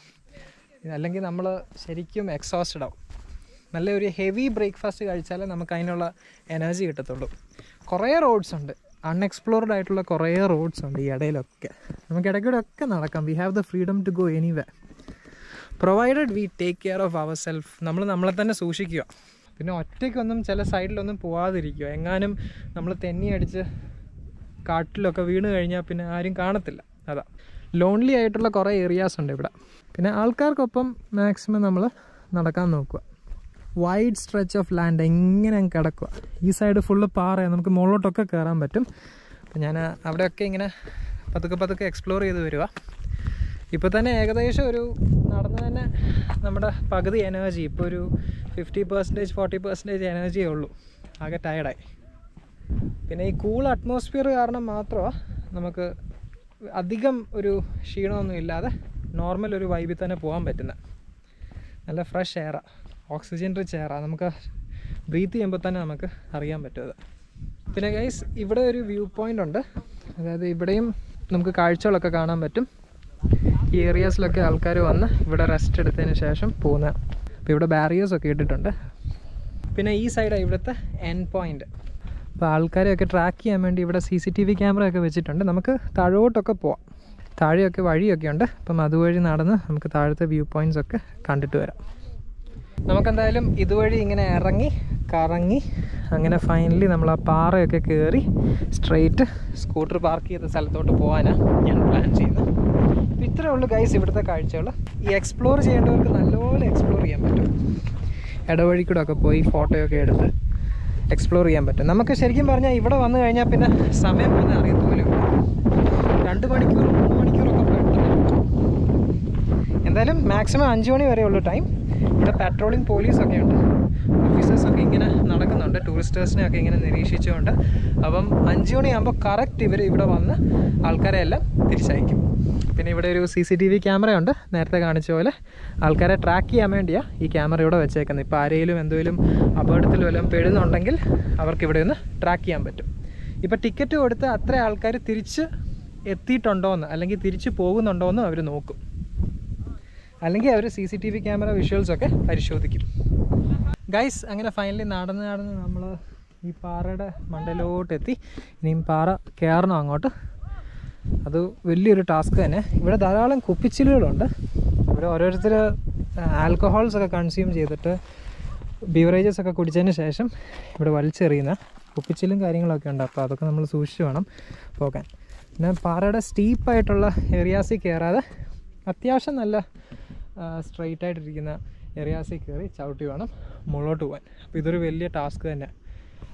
A: അല്ലെങ്കിൽ നമ്മൾ ശരിക്കും എക്സോസ്റ്റഡ് ആവും. നല്ലൊരു ഹെവി ബ്രേക്ക്ഫാസ്റ്റ് കഴിച്ചാലേ നമുക്ക് അതിനുള്ള എനർജി കിട്ടത്തുള്ളൂ. കുറേ റോഡ്സ് ഉണ്ട്. അൺഎക്സ്പ്ലോർഡ് ആയിട്ടുള്ള കുറേ റോഡ്സ് ഉണ്ട് ഈ ഇടയിലൊക്കെ. നമുക്ക് ഇടയ്ക്കൂടെ ഒക്കെ നടക്കാം. We have the freedom to go anyway provided we take care of our self നമ്മൾ നമ്മളെ തന്നെ സൂക്ഷിക്കുക. പിന്നെ ഒറ്റയ്ക്കൊന്നും ചില സൈഡിലൊന്നും പോവാതിരിക്കുക. എങ്ങാനും നമ്മൾ തെന്നി അടിച്ച് കാട്ടിലൊക്കെ വീണ് കഴിഞ്ഞാൽ പിന്നെ ആരും കാണത്തില്ല. അതാ. ലോൺലി ആയിട്ടുള്ള കുറേ ഏരിയാസ് ഉണ്ട് ഇവിടെ. പിന്നെ ആൾക്കാർക്കൊപ്പം മാക്സിമം നമ്മൾ നടക്കാൻ നോക്കുക. വൈഡ് സ്ട്രെച്ച് ഓഫ് ലാൻഡ് എങ്ങനെ കിടക്കുക. ഈ സൈഡ് ഫുള്ള് പാറയാണ് നമുക്ക് മുകളിലോട്ടൊക്കെ കയറാൻ പറ്റും. അപ്പം ഞാൻ അവിടെയൊക്കെ ഇങ്ങനെ പതുക്കെ പതുക്കെ എക്സ്പ്ലോർ ചെയ്ത് വരിക. ഇപ്പോൾ തന്നെ ഏകദേശം ഒരു നടന്ന് തന്നെ നമ്മുടെ പകുതി എനർജി ഇപ്പോൾ ഒരു ഫിഫ്റ്റി പെർസെന്റേജ് ഫോർട്ടി പെർസെന്റേജ് എനർജിയേ ഉള്ളൂ. ആകെ ടയർഡായി പിന്നെ ഈ കൂൾ അറ്റ്മോസ്ഫിയർ കാരണം മാത്രമാണ് നമുക്ക് അധികം ഒരു ക്ഷീണമൊന്നും ഇല്ലാതെ നോർമൽ ഒരു വൈബിൽ തന്നെ പോകാൻ പറ്റുന്നത് നല്ല ഫ്രഷ് എയറാണ് ഓക്സിജൻ റിച്ച് എയറാണ് നമുക്ക് ബ്രീത്ത് ചെയ്യുമ്പോൾ തന്നെ നമുക്ക് അറിയാൻ പറ്റും പിന്നെ ഗൈസ് ഇവിടെ ഒരു വ്യൂ പോയിന്റ് ഉണ്ട്. അതായത് ഇവിടെയും നമുക്ക് കാഴ്ചകളൊക്കെ കാണാൻ പറ്റും. ഈ ഏരിയാസിലൊക്കെ ആൾക്കാർ വന്ന് ഇവിടെ റെസ്റ്റ് എടുത്തതിന് ശേഷം പോകുന്ന. അപ്പോൾ ഇവിടെ ബാരിയേഴ്സൊക്കെ ഇട്ടിട്ടുണ്ട്. പിന്നെ ഈ സൈഡാണ് ഇവിടുത്തെ എൻ പോയിന്റ് അപ്പോൾ ആൾക്കാരെയൊക്കെ ട്രാക്ക് ചെയ്യാൻ വേണ്ടി ഇവിടെ C C T V camera ഒക്കെ വെച്ചിട്ടുണ്ട്. നമുക്ക് താഴോട്ടൊക്കെ പോവാം. താഴെയൊക്കെ വഴിയൊക്കെ ഉണ്ട്. അപ്പം അതുവഴി നടന്ന് നമുക്ക് താഴത്തെ വ്യൂ പോയിന്റ്സ് ഒക്കെ കണ്ടിട്ട് വരാം. നമുക്കെന്തായാലും ഇതുവഴി ഇങ്ങനെ ഇറങ്ങി കറങ്ങി അങ്ങനെ ഫൈനലി നമ്മൾ ആ പാറയൊക്കെ കയറി സ്ട്രെയിറ്റ് സ്കൂട്ടർ പാർക്ക് ചെയ്ത സ്ഥലത്തോട്ട് പോകാനാണ് ഞാൻ പ്ലാൻ ചെയ്യുന്നത്. അപ്പോൾ ഇത്രയേ ഉള്ളൂ ഗൈസ് ഇവിടുത്തെ കാഴ്ചകൾ. ഈ എക്സ്പ്ലോർ ചെയ്യേണ്ടവർക്ക് നല്ലപോലെ എക്സ്പ്ലോർ ചെയ്യാൻ പറ്റും. ഇടവഴി കൂടെ ഒക്കെ പോയി ഫോട്ടോയൊക്കെ എടുത്ത് എക്സ്പ്ലോർ ചെയ്യാൻ പറ്റും. നമുക്ക് ശരിക്കും പറഞ്ഞാൽ ഇവിടെ വന്നു കഴിഞ്ഞാൽ പിന്നെ സമയം പോകുന്നത് അറിയത്തുമല്ലോ രണ്ട് മണിക്കൂർ മൂന്ന് മണിക്കൂറൊക്കെ പെട്ടെന്ന് എന്തായാലും മാക്സിമം അഞ്ച് മണി വരെ ഉള്ളൂ ടൈം ഇവിടെ പാട്രോളിംഗ് പോലീസൊക്കെ ഉണ്ട്. ഓഫീസേഴ്സൊക്കെ ഇങ്ങനെ നടക്കുന്നുണ്ട്. ടൂറിസ്റ്റേഴ്സിനെയൊക്കെ ഇങ്ങനെ നിരീക്ഷിച്ചുകൊണ്ട്. അപ്പം അഞ്ച് മണിയാകുമ്പോൾ കറക്റ്റ് ഇവർ ഇവിടെ വന്ന് ആൾക്കാരെ എല്ലാം തിരിച്ചയക്കും. പിന്നെ ഇവിടെ ഒരു സി സി ടി വി ക്യാമറയുണ്ട്. നേരത്തെ കാണിച്ച പോലെ ആൾക്കാരെ ട്രാക്ക് ചെയ്യാൻ വേണ്ടിയാണ് ഈ ക്യാമറ ഇവിടെ വെച്ചേക്കുന്നത്. ഇപ്പോൾ ആരെങ്കിലും എന്തെങ്കിലും അപകടത്തിൽ വല്ലതും പെടുന്നുണ്ടെങ്കിൽ അവർക്ക് ഇവിടെ ഒന്ന് ട്രാക്ക് ചെയ്യാൻ പറ്റും. ഇപ്പോൾ ടിക്കറ്റ് കൊടുത്ത് അത്ര ആൾക്കാർ തിരിച്ച് എത്തിയിട്ടുണ്ടോ എന്ന് അല്ലെങ്കിൽ തിരിച്ച് പോകുന്നുണ്ടോ എന്ന് അവർ നോക്കും. അല്ലെങ്കിൽ അവർ C C T V camera വിഷ്വൽസൊക്കെ പരിശോധിക്കും. ഗൈസ് അങ്ങനെ ഫൈനലി നടന്ന് നടന്ന് നമ്മൾ ഈ പാറയുടെ മണ്ടലോട്ടെത്തി ഇനിയും പാറ കയറണം അങ്ങോട്ട്. അത് വലിയൊരു ടാസ്ക് തന്നെ. ഇവിടെ ധാരാളം കുപ്പിച്ചില്ലുകളുണ്ട്. ഇവിടെ ഓരോരുത്തർ ആൽക്കഹോൾസ് ഒക്കെ കൺസ്യൂം ചെയ്തിട്ട് ബീവറേജസ് ഒക്കെ കുടിച്ചതിന് ശേഷം ഇവിടെ വലിച്ചെറിയുന്ന കുപ്പിച്ചിലും കാര്യങ്ങളൊക്കെ ഉണ്ട്. അപ്പോൾ അതൊക്കെ നമ്മൾ സൂക്ഷിച്ച് വേണം പോകാൻ. പിന്നെ പാറയുടെ സ്റ്റീപ്പായിട്ടുള്ള ഏരിയാസിൽ കയറാതെ അത്യാവശ്യം നല്ല സ്ട്രെയിറ്റ് ആയിട്ടിരിക്കുന്ന ഏരിയാസിൽ കയറി ചവിട്ടി വേണം മുകളിലോട്ട് പോകാൻ. അപ്പോൾ ഇതൊരു വലിയ ടാസ്ക് തന്നെ.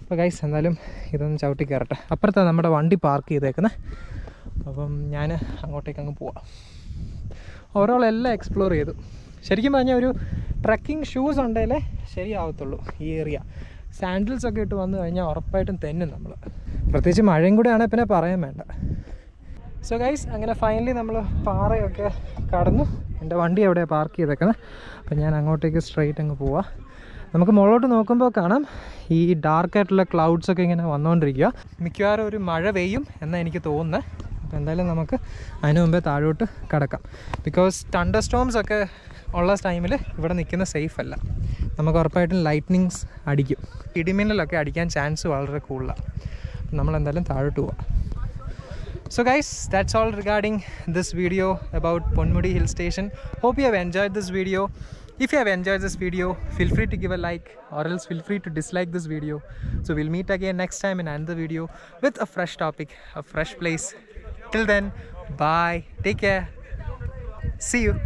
A: അപ്പോൾ ഗൈസ് എന്തായാലും ഇതൊന്ന് ചവിട്ടി കയറട്ടെ അപ്പുറത്താണ് നമ്മുടെ വണ്ടി പാർക്ക് ചെയ്തേക്കുന്നത് അപ്പം ഞാൻ അങ്ങോട്ടേക്ക് അങ്ങ് പോവാം. ഓവറോൾ എല്ലാം എക്സ്പ്ലോർ ചെയ്തു. ശരിക്കും പറഞ്ഞാൽ ഒരു ട്രക്കിംഗ് ഷൂസ് ഉണ്ടെങ്കിലേ ശരിയാവത്തുള്ളൂ ഈ ഏരിയ സാൻഡിൽസ് ഒക്കെ ഇട്ട് വന്നു കഴിഞ്ഞാൽ ഉറപ്പായിട്ടും തെന്നും നമ്മൾ പ്രത്യേകിച്ച് മഴയും കൂടെ ആണെങ്കിൽ പിന്നെ പറയാൻ വേണ്ട. സോ ഗൈസ് അങ്ങനെ ഫൈനലി നമ്മൾ പാറയൊക്കെ കടന്നു. എന്റെ വണ്ടി അവിടെ പാർക്ക് ചെയ്തേക്കണം? അപ്പം ഞാൻ അങ്ങോട്ടേക്ക് സ്ട്രെയിറ്റ് അങ്ങ് പോവാം. നമുക്ക് മുകളോട്ട് നോക്കുമ്പോൾ കാണാം. ഈ ഡാർക്കായിട്ടുള്ള ക്ലൗഡ്സൊക്കെ ഇങ്ങനെ വന്നുകൊണ്ടിരിക്കുക മിക്കവാറും ഒരു മഴ പെയ്യും എന്നാണ് എനിക്ക് തോന്നുന്നത് അപ്പോൾ എന്തായാലും നമുക്ക് അതിന് മുമ്പേ താഴോട്ട് കിടക്കാം ബിക്കോസ് തണ്ടർ സ്റ്റോംസ് ഒക്കെ ഉള്ള ടൈമിൽ ഇവിടെ നിൽക്കുന്ന സേഫ് അല്ല നമുക്ക് ഉറപ്പായിട്ടും ലൈറ്റ്നിങ്സ് അടിക്കും ഇടിമിന്നലൊക്കെ അടിക്കാൻ ചാൻസ് വളരെ കൂടുതലാണ് നമ്മൾ എന്തായാലും താഴോട്ട് പോവാം So guys, that's all regarding this video about Ponmudi Hill Station. Hope you have enjoyed this video. If you have enjoyed this video, feel free to give a like or else feel free to dislike this video. So we'll meet again next time in another video with a fresh topic, a fresh place. Till then, bye. Take care. See you.